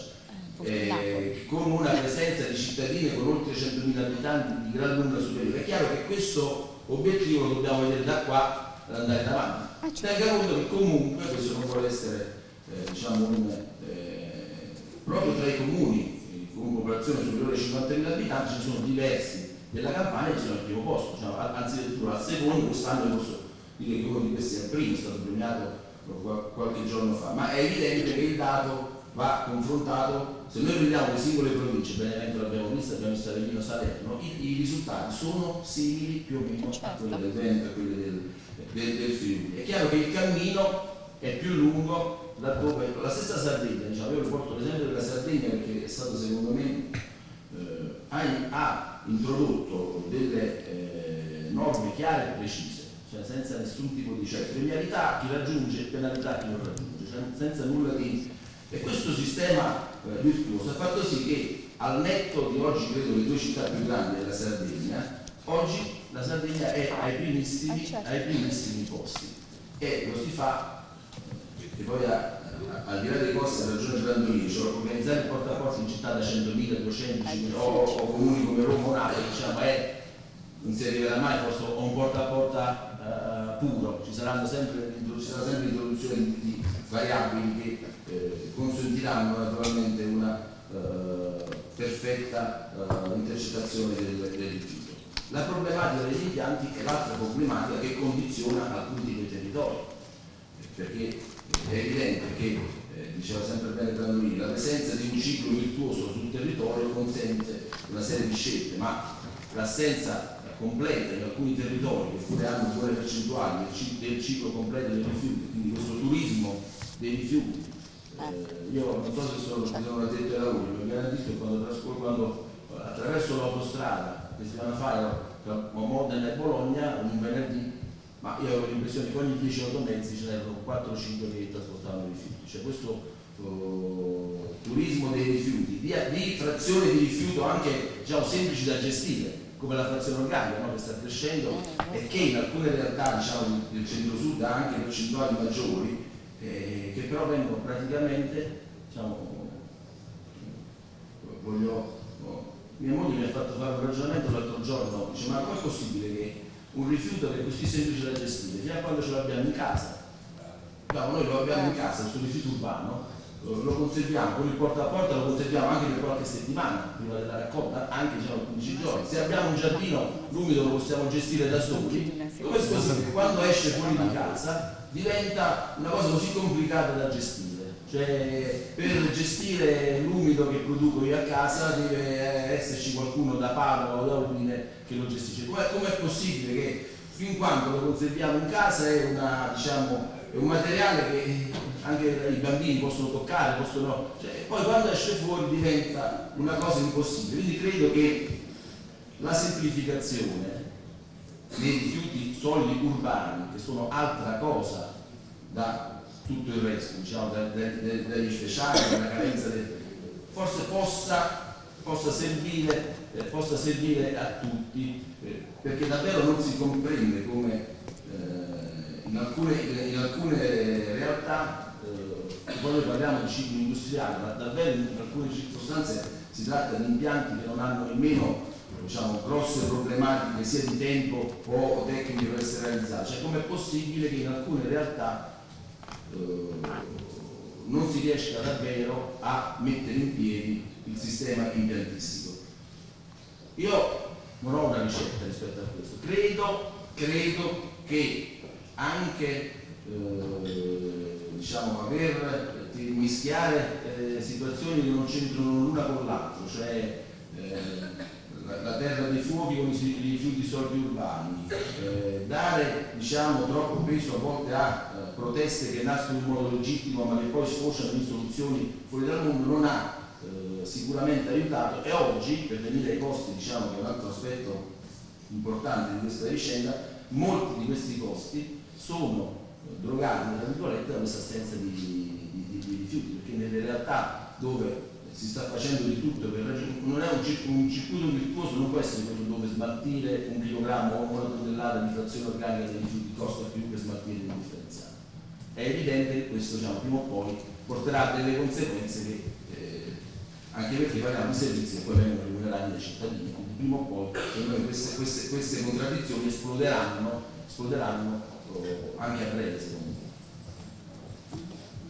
eh, con una presenza di cittadini con oltre 100.000 abitanti di gran lunga superiore. È chiaro che questo obiettivo lo dobbiamo vedere da qua ad andare davanti. Ah, certo. Tenga conto che comunque questo non vuole essere eh, diciamo un, eh, proprio tra i comuni con popolazione superiore ai 50.000 abitanti ci sono diversi della campagna che sono al primo posto, anzi addirittura al secondo, quest'anno posso dire che uno di questi è al primo, è stato premiato qualche giorno fa, ma è evidente che il dato va confrontato, se noi prendiamo le singole province, Benevento l'abbiamo visto, abbiamo visto Avellino Salerno, i, i, risultati sono simili più o meno certo. a quelli del Veneto, a quelli del, del, del Friuli. È chiaro che il cammino è più lungo laddove la stessa Sardegna, diciamo, io porto l'esempio della Sardegna perché è stato secondo me eh, ha, ha, introdotto delle eh, norme chiare e precise, cioè senza nessun tipo di cioè, premialità chi raggiunge e penalità chi non raggiunge, cioè senza nulla di e questo sistema eh, virtuoso ha fatto sì che al netto di oggi, credo, le due città più grandi della Sardegna, oggi la Sardegna è ai primissimi, ah, certo. ai primissimi posti. E lo si fa, perché poi a, a, al di là dei costi ha ragione Brandolini, cioè organizzare il porta a porta in città da 100.000, 200, o, o, comuni come Roma o Napoli, diciamo, è, non si arriverà mai forse a un porta a porta uh, puro, ci, saranno sempre, ci sarà sempre l'introduzione di, di variabili che eh, consentiranno naturalmente una eh, perfetta eh, intercettazione del, del rifiuto. La problematica degli impianti è l'altra problematica che condiziona alcuni di quei territori, perché è evidente che, eh, diceva sempre bene Brandolini, la presenza di un ciclo virtuoso sul territorio consente una serie di scelte, ma l'assenza completa in alcuni territori che pure hanno buone percentuali del ciclo completo dei rifiuti, quindi questo turismo dei rifiuti eh, io non so se sono, certo. sono addetto ai lavori, mi garantisco quando, quando attraverso l'autostrada che si vanno a fare tra Modena e Bologna un venerdì, ma io avevo l'impressione che ogni 10 automezzi ce n'erano 4 o 5 che trasportavano rifiuti. Cioè questo uh, turismo dei rifiuti, di, di frazione di rifiuto anche diciamo, semplici da gestire, come la frazione organica no? che sta crescendo e che in alcune realtà diciamo, del centro-sud ha anche percentuali maggiori, eh, che però vengono praticamente, diciamo, voglio, mia moglie mi ha fatto fare un ragionamento l'altro giorno, dice ma com'è possibile che un rifiuto che è così semplice da gestire, fino a quando ce l'abbiamo in casa, no, noi lo abbiamo in casa, questo rifiuto urbano, lo conserviamo con il porta a porta, lo conserviamo anche per qualche settimana prima della raccolta, anche diciamo 15 giorni. Se abbiamo un giardino, l'umido lo possiamo gestire da soli, come è possibile che quando esce fuori di casa diventa una cosa così complicata da gestire? Cioè, per gestire l'umido che produco io a casa deve esserci qualcuno da Pavo o da Udine che lo gestisce. Com'è, com'è possibile che fin quando lo conserviamo in casa è, una, diciamo, è un materiale che anche i bambini possono toccare, possono, cioè, poi quando esce fuori diventa una cosa impossibile. Quindi credo che la semplificazione dei rifiuti solidi urbani, che sono altra cosa da tutto il resto, diciamo, da, da, da, dagli speciali, dalla carenza del, forse possa, possa, servire, eh, possa, servire, a tutti, eh, perché davvero non si comprende come eh, in, alcune, in alcune realtà quando noi parliamo di ciclo industriale, ma davvero in alcune circostanze si tratta di impianti che non hanno nemmeno diciamo, grosse problematiche sia di tempo o tecniche per essere realizzati. Cioè com'è possibile che in alcune realtà eh, non si riesca davvero a mettere in piedi il sistema impiantistico? Io non ho una ricetta rispetto a questo, credo, credo che anche eh, diciamo, aver eh, mischiare eh, situazioni che non c'entrano l'una con l'altro, cioè eh, la, la, terra dei fuochi con i, rifiuti solidi urbani, eh, dare diciamo, troppo peso a volte a eh, proteste che nascono in modo legittimo ma che poi sfociano in soluzioni fuori dal mondo non ha eh, sicuramente aiutato. E oggi per venire ai costi, diciamo che è un altro aspetto importante di questa vicenda, molti di questi costi sono drogati tra virgolette da questa assenza di, di, di, rifiuti, perché nelle realtà dove si sta facendo di tutto per raggiungere, non è un, circuito, un circuito virtuoso, non può essere quello dove smaltire un chilogrammo o una tonnellata di frazione organica dei rifiuti costa più che smaltire il differenziato. È evidente che questo diciamo, prima o poi porterà delle conseguenze che, eh, anche perché parliamo di servizi che poi vengono remunerati dai cittadini, quindi prima o poi queste, queste, queste contraddizioni esploderanno, esploderanno anche a breve.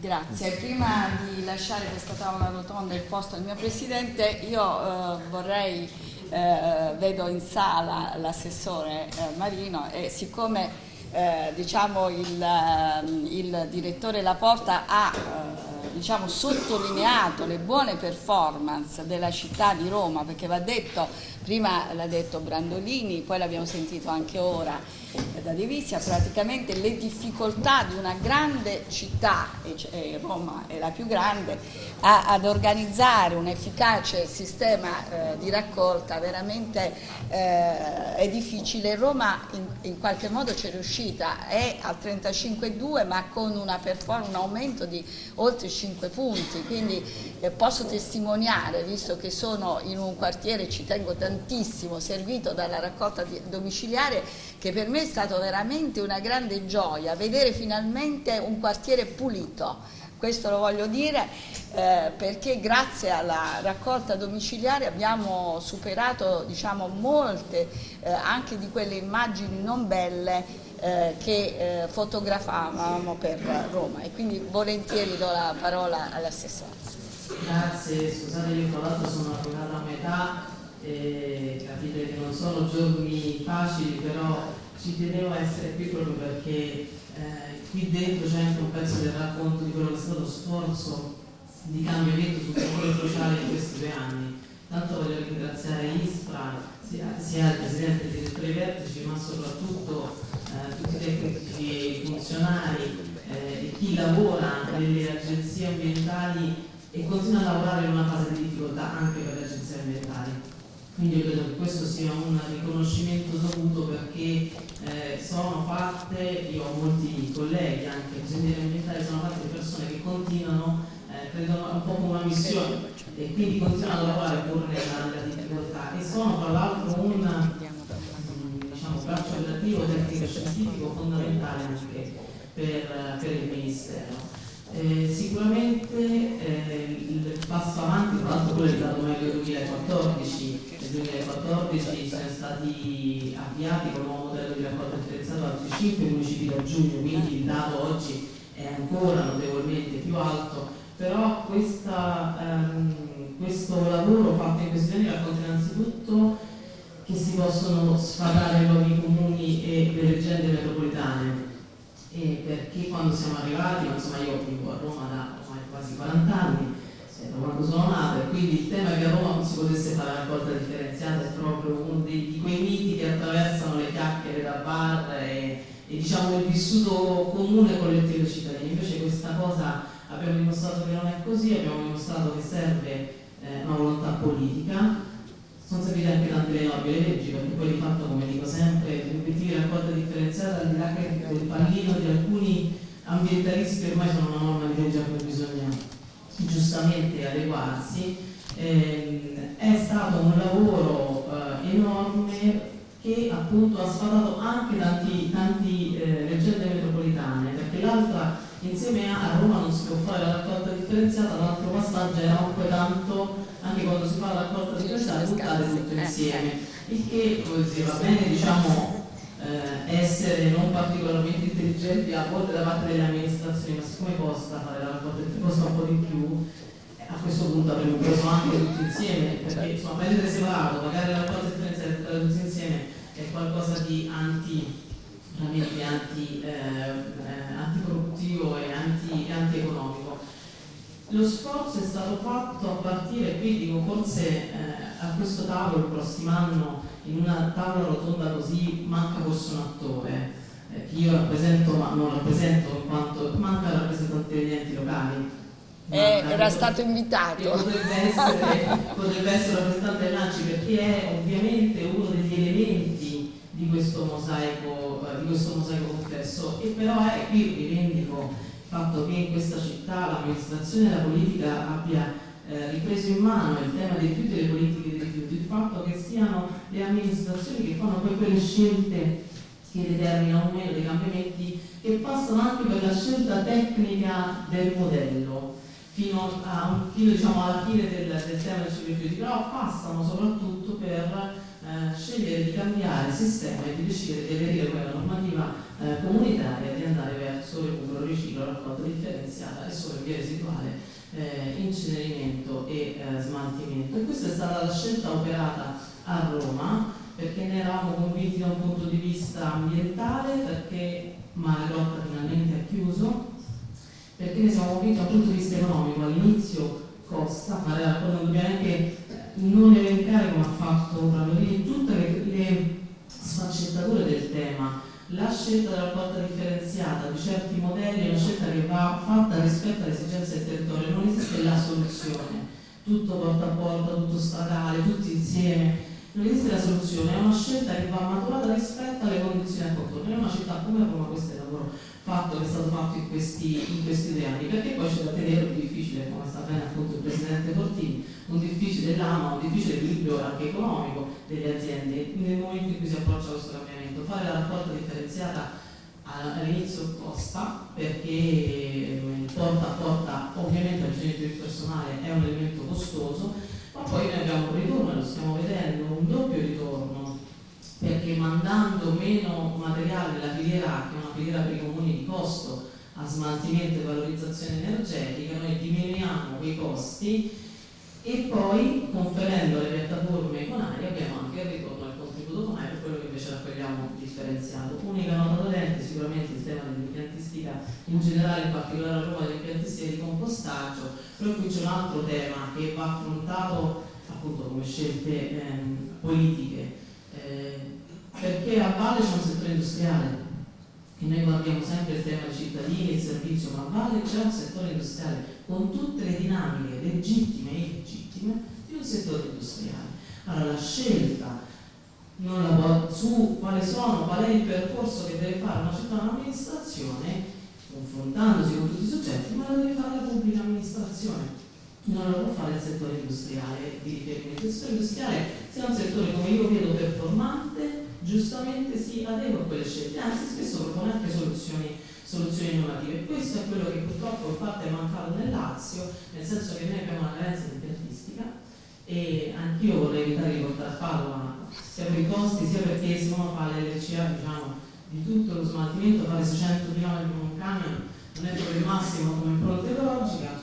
Grazie, prima di lasciare questa tavola rotonda il posto al mio Presidente, io eh, vorrei, eh, vedo in sala l'assessore eh, Marino e siccome eh, diciamo il, ehm, il, direttore Laporta ha eh, diciamo, sottolineato le buone performance della città di Roma, perché va detto, prima l'ha detto Brandolini, poi l'abbiamo sentito anche ora, da Divisia praticamente le difficoltà di una grande città, e Roma è la più grande, a, ad organizzare un efficace sistema eh, di raccolta veramente eh, è difficile. Roma in, in qualche modo ci è riuscita, è al 35,2 ma con un aumento di oltre 5 punti, quindi eh, posso testimoniare, visto che sono in un quartiere, ci tengo tantissimo, servito dalla raccolta di, domiciliare, che per me è stato veramente una grande gioia vedere finalmente un quartiere pulito. Questo lo voglio dire eh, perché grazie alla raccolta domiciliare abbiamo superato diciamo, molte eh, anche di quelle immagini non belle eh, che eh, fotografavamo per Roma e quindi volentieri do la parola all'assessore. Grazie, scusate io tra l'altro sono arrivata a metà e capite che non sono giorni facili però ci tenevo a essere qui proprio perché eh, qui dentro c'è anche un pezzo del racconto di quello che è stato sforzo di cambiamento sul settore sociale in questi due anni. Tanto voglio ringraziare Ispra, sia, sia il Presidente dei direttori vertici, ma soprattutto eh, tutti i tecnici i funzionari eh, e chi lavora nelle agenzie ambientali e continua a lavorare in una fase di difficoltà anche per le agenzie ambientali Quindi io credo che questo sia un riconoscimento dovuto perché eh, sono fatte, io ho molti colleghi anche ingegneri ambientali, sono fatte persone che continuano, eh, credono un po' come una missione e quindi continuano a lavorare pur nella difficoltà e sono tra l'altro un diciamo, braccio operativo tecnico scientifico fondamentale anche per, per il Ministero. Eh, sicuramente eh, il passo avanti, tra l'altro quello è dato meglio nel 2014, nel 2014 sono stati avviati con il nuovo modello di raccolta differenziato altri 5 municipi da giugno, quindi il dato oggi è ancora notevolmente più alto, però questa, ehm, questo lavoro fatto in questi anni racconta innanzitutto che si possono sfatare i luoghi comuni e le leggende metropolitane. Eh, perché quando siamo arrivati, insomma io vivo a Roma da ormai quasi 40 anni, da quando sono nata, e quindi il tema che a Roma non si potesse fare la raccolta differenziata è proprio uno di, di quei miti che attraversano le chiacchiere da bar e, e diciamo il vissuto comune collettivo dei cittadini. Invece questa cosa abbiamo dimostrato che non è così, abbiamo dimostrato che serve eh, una volontà politica sono servite anche tante le norme le leggi, perché poi di fatto, come dico sempre, gli obiettivi di raccolta differenziata, al di là che del pallino di alcuni ambientalisti ormai sono una norma di legge a cui bisogna giustamente adeguarsi, eh, è stato un lavoro eh, enorme che appunto ha sfatato anche tanti, tanti eh, leggende metropolitane, perché l'altra insieme a Roma non si può fare la raccolta differenziata, l'altro passaggio era anche tanto anche quando si fa la raccolta differenziata buttate tutto insieme, il che va bene diciamo eh, essere non particolarmente intelligenti a volte da parte delle amministrazioni, ma siccome costa fare la raccolta costa un po' di più, a questo punto avremmo preso anche tutti insieme, perché insomma prendere separato, magari la raccolta differenziata e buttare tutti insieme è qualcosa di anti veramente anti, eh, eh, anticorruttivo e anti, antieconomico. Lo sforzo è stato fatto a partire, qui dico forse eh, a questo tavolo il prossimo anno in una tavola rotonda così manca forse un attore eh, che io rappresento ma non rappresento in quanto manca il rappresentante degli enti locali. Eh, era stato invitato. Potrebbe essere, potrebbe essere rappresentante dell'ANCI perché è ovviamente uno degli elementi di questo mosaico, eh, di questo mosaico complesso e però è qui rivendico il fatto che in questa città l'amministrazione e la politica abbia eh, ripreso in mano il tema dei rifiuti e le politiche dei rifiuti, il fatto che siano le amministrazioni che fanno poi quelle scelte che determinano o meno dei cambiamenti che passano anche per la scelta tecnica del modello fino, a, fino diciamo, alla fine del, del tema dei rifiuti, però passano soprattutto per eh, scegliere di cambiare sistema e di decidere di aderire a quella normativa eh, comunitaria di andare verso il recupero, riciclo, raccolta differenziata e solo in via residuale eh, incenerimento e eh, smaltimento. E questa è stata la scelta operata a Roma perché ne eravamo convinti da un punto di vista ambientale, perché Malagrotta finalmente ha chiuso, perché ne siamo convinti da un punto di vista economico, all'inizio costa, ma non dobbiamo neanche non elencare come ha fatto Braverini tutte le, le sfaccettature del tema. La scelta della raccolta differenziata di certi modelli è una scelta che va fatta rispetto alle esigenze del territorio, non esiste la soluzione, tutto porta a porta, tutto stradale, tutti insieme. Non esiste la soluzione, è una scelta che va maturata rispetto alle condizioni a contorno. È una città come Roma, questo è il lavoro fatto che è stato fatto in questi, in questi due anni, perché poi c'è da tenere un difficile, come sta bene appunto il Presidente Fortini, un difficile lama, un difficile equilibrio anche economico delle aziende nel momento in cui si approccia questo cambiamento. Fare la raccolta differenziata all'inizio costa perché il porta a porta ovviamente al bisogno del personale è un elemento costoso, ma poi noi abbiamo un ritorno, lo stiamo vedendo, un doppio ritorno perché mandando meno materiale nella filiera, che è una filiera per i comuni di costo, a smaltimento e valorizzazione energetica, noi diminuiamo quei costi e poi conferendo le piattaforme con aria abbiamo anche il ritorno al contributo con aria per quello che invece raccogliamo differenziato. Unica nota dolente sicuramente il tema dell'impiantistica in generale, in particolare a Roma dell'impiantistica di compostaggio, però qui c'è un altro tema che va affrontato appunto come scelte ehm, politiche. Perché a valle c'è un settore industriale e noi guardiamo sempre il tema dei cittadini, il servizio, ma a valle c'è un settore industriale con tutte le dinamiche legittime e illegittime di un settore industriale. Allora la scelta può, su quali sono, qual è il percorso che deve fare una città amministrazione, confrontandosi con tutti i soggetti, ma lo deve fare la pubblica amministrazione. Non lo può fare il settore industriale di riferimento. Il settore industriale sia un settore, come io vedo, performante, giustamente si adegua a quelle scelte, anzi spesso propone anche soluzioni, soluzioni innovative. Questo è quello che purtroppo in parte è mancato nel Lazio, nel senso che noi abbiamo una carenza di impiantistica e anch'io vorrei evitare di portare a Padova sia per i costi sia perché uno fa l'energia diciamo, di tutto lo smaltimento, fare 600 km con un camion non è proprio il massimo come impronta ecologica,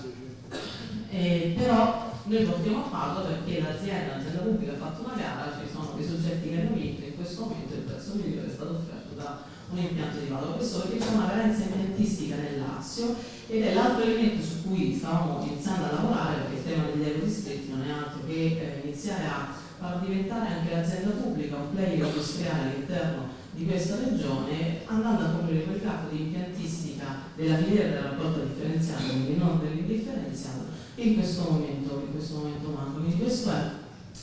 eh, però noi portiamo a Padova perché l'azienda, l'azienda pubblica ha fatto una gara, ci sono dei soggetti che hanno vinto in questo momento il prezzo migliore è stato offerto da un impianto di Padova. Questo perché c'è una carenza impiantistica nel Lazio ed è l'altro elemento su cui stavamo iniziando a lavorare perché il tema degli ecodistretti non è altro che eh, iniziare a far diventare anche l'azienda pubblica un player industriale all'interno di questa regione andando a coprire quel capo di impiantistica della filiera della raccolta differenziata, quindi non dell'indifferenziato, che in questo momento, in questo momento manca. Quindi questo è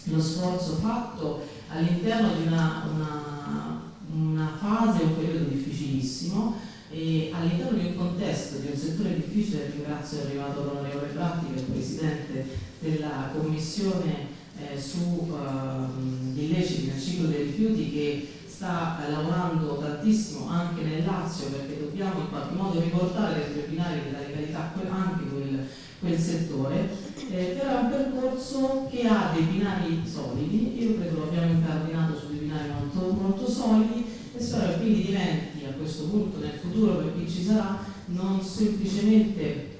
lo sforzo fatto all'interno di una, una, una fase, un periodo difficilissimo e all'interno di un contesto, di un settore difficile, ringrazio è arrivato l'onorevole Bratti che è il Presidente della Commissione eh, su eh, illeciti nel ciclo dei rifiuti che sta lavorando tantissimo anche nel Lazio perché dobbiamo in qualche modo riportare dentro i binari della legalità anche quel, quel settore, eh, però è un percorso che ha dei binari solidi, io credo lo abbiamo incardinato su dei binari molto, molto solidi e spero che quindi diventi a questo punto nel futuro per chi ci sarà non semplicemente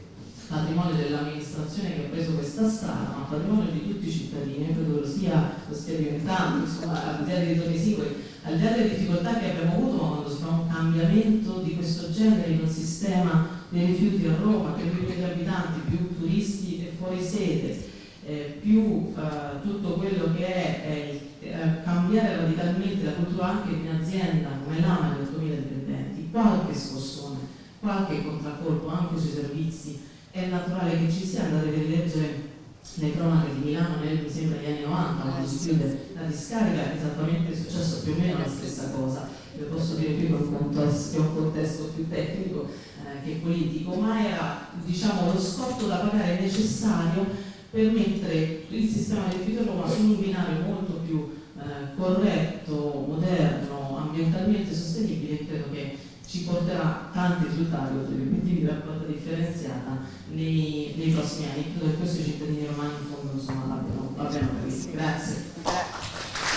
patrimonio dell'amministrazione che ha preso questa strada, ma patrimonio di tutti i cittadini, credo lo sia, lo stia diventando, insomma, al di là dei ritorni singoli, al di là delle difficoltà che abbiamo avuto quando si fa un cambiamento di questo genere in un sistema dei rifiuti a Roma, che più gli abitanti, più turisti e fuori sede, eh, più eh, tutto quello che è eh, cambiare radicalmente la cultura anche di un'azienda come l'AMA di 8.000 dipendenti, qualche scossone, qualche contraccolpo anche sui servizi è naturale che ci sia, andate a rileggere le cronache di Milano nel, mi sembra, negli anni 90, quando si chiude la discarica, esattamente è successo più o meno la stessa cosa. Lo posso dire qui che un contesto, un contesto più tecnico eh, che politico, ma era diciamo, lo scotto da pagare necessario per mettere il sistema del rifiuto Roma su un binario molto più eh, corretto, moderno, ambientalmente sostenibile e credo che ci porterà tanti risultati oltre gli obiettivi di raccolta differenziata nei, nei, prossimi anni. Credo che questo i cittadini romani in fondo insomma, l'abbiano, capito. Grazie.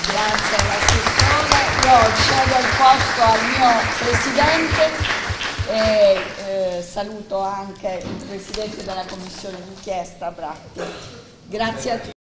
Grazie cedo il posto al mio Presidente e eh, saluto anche il Presidente della Commissione d'inchiesta Bratti. Grazie a tutti.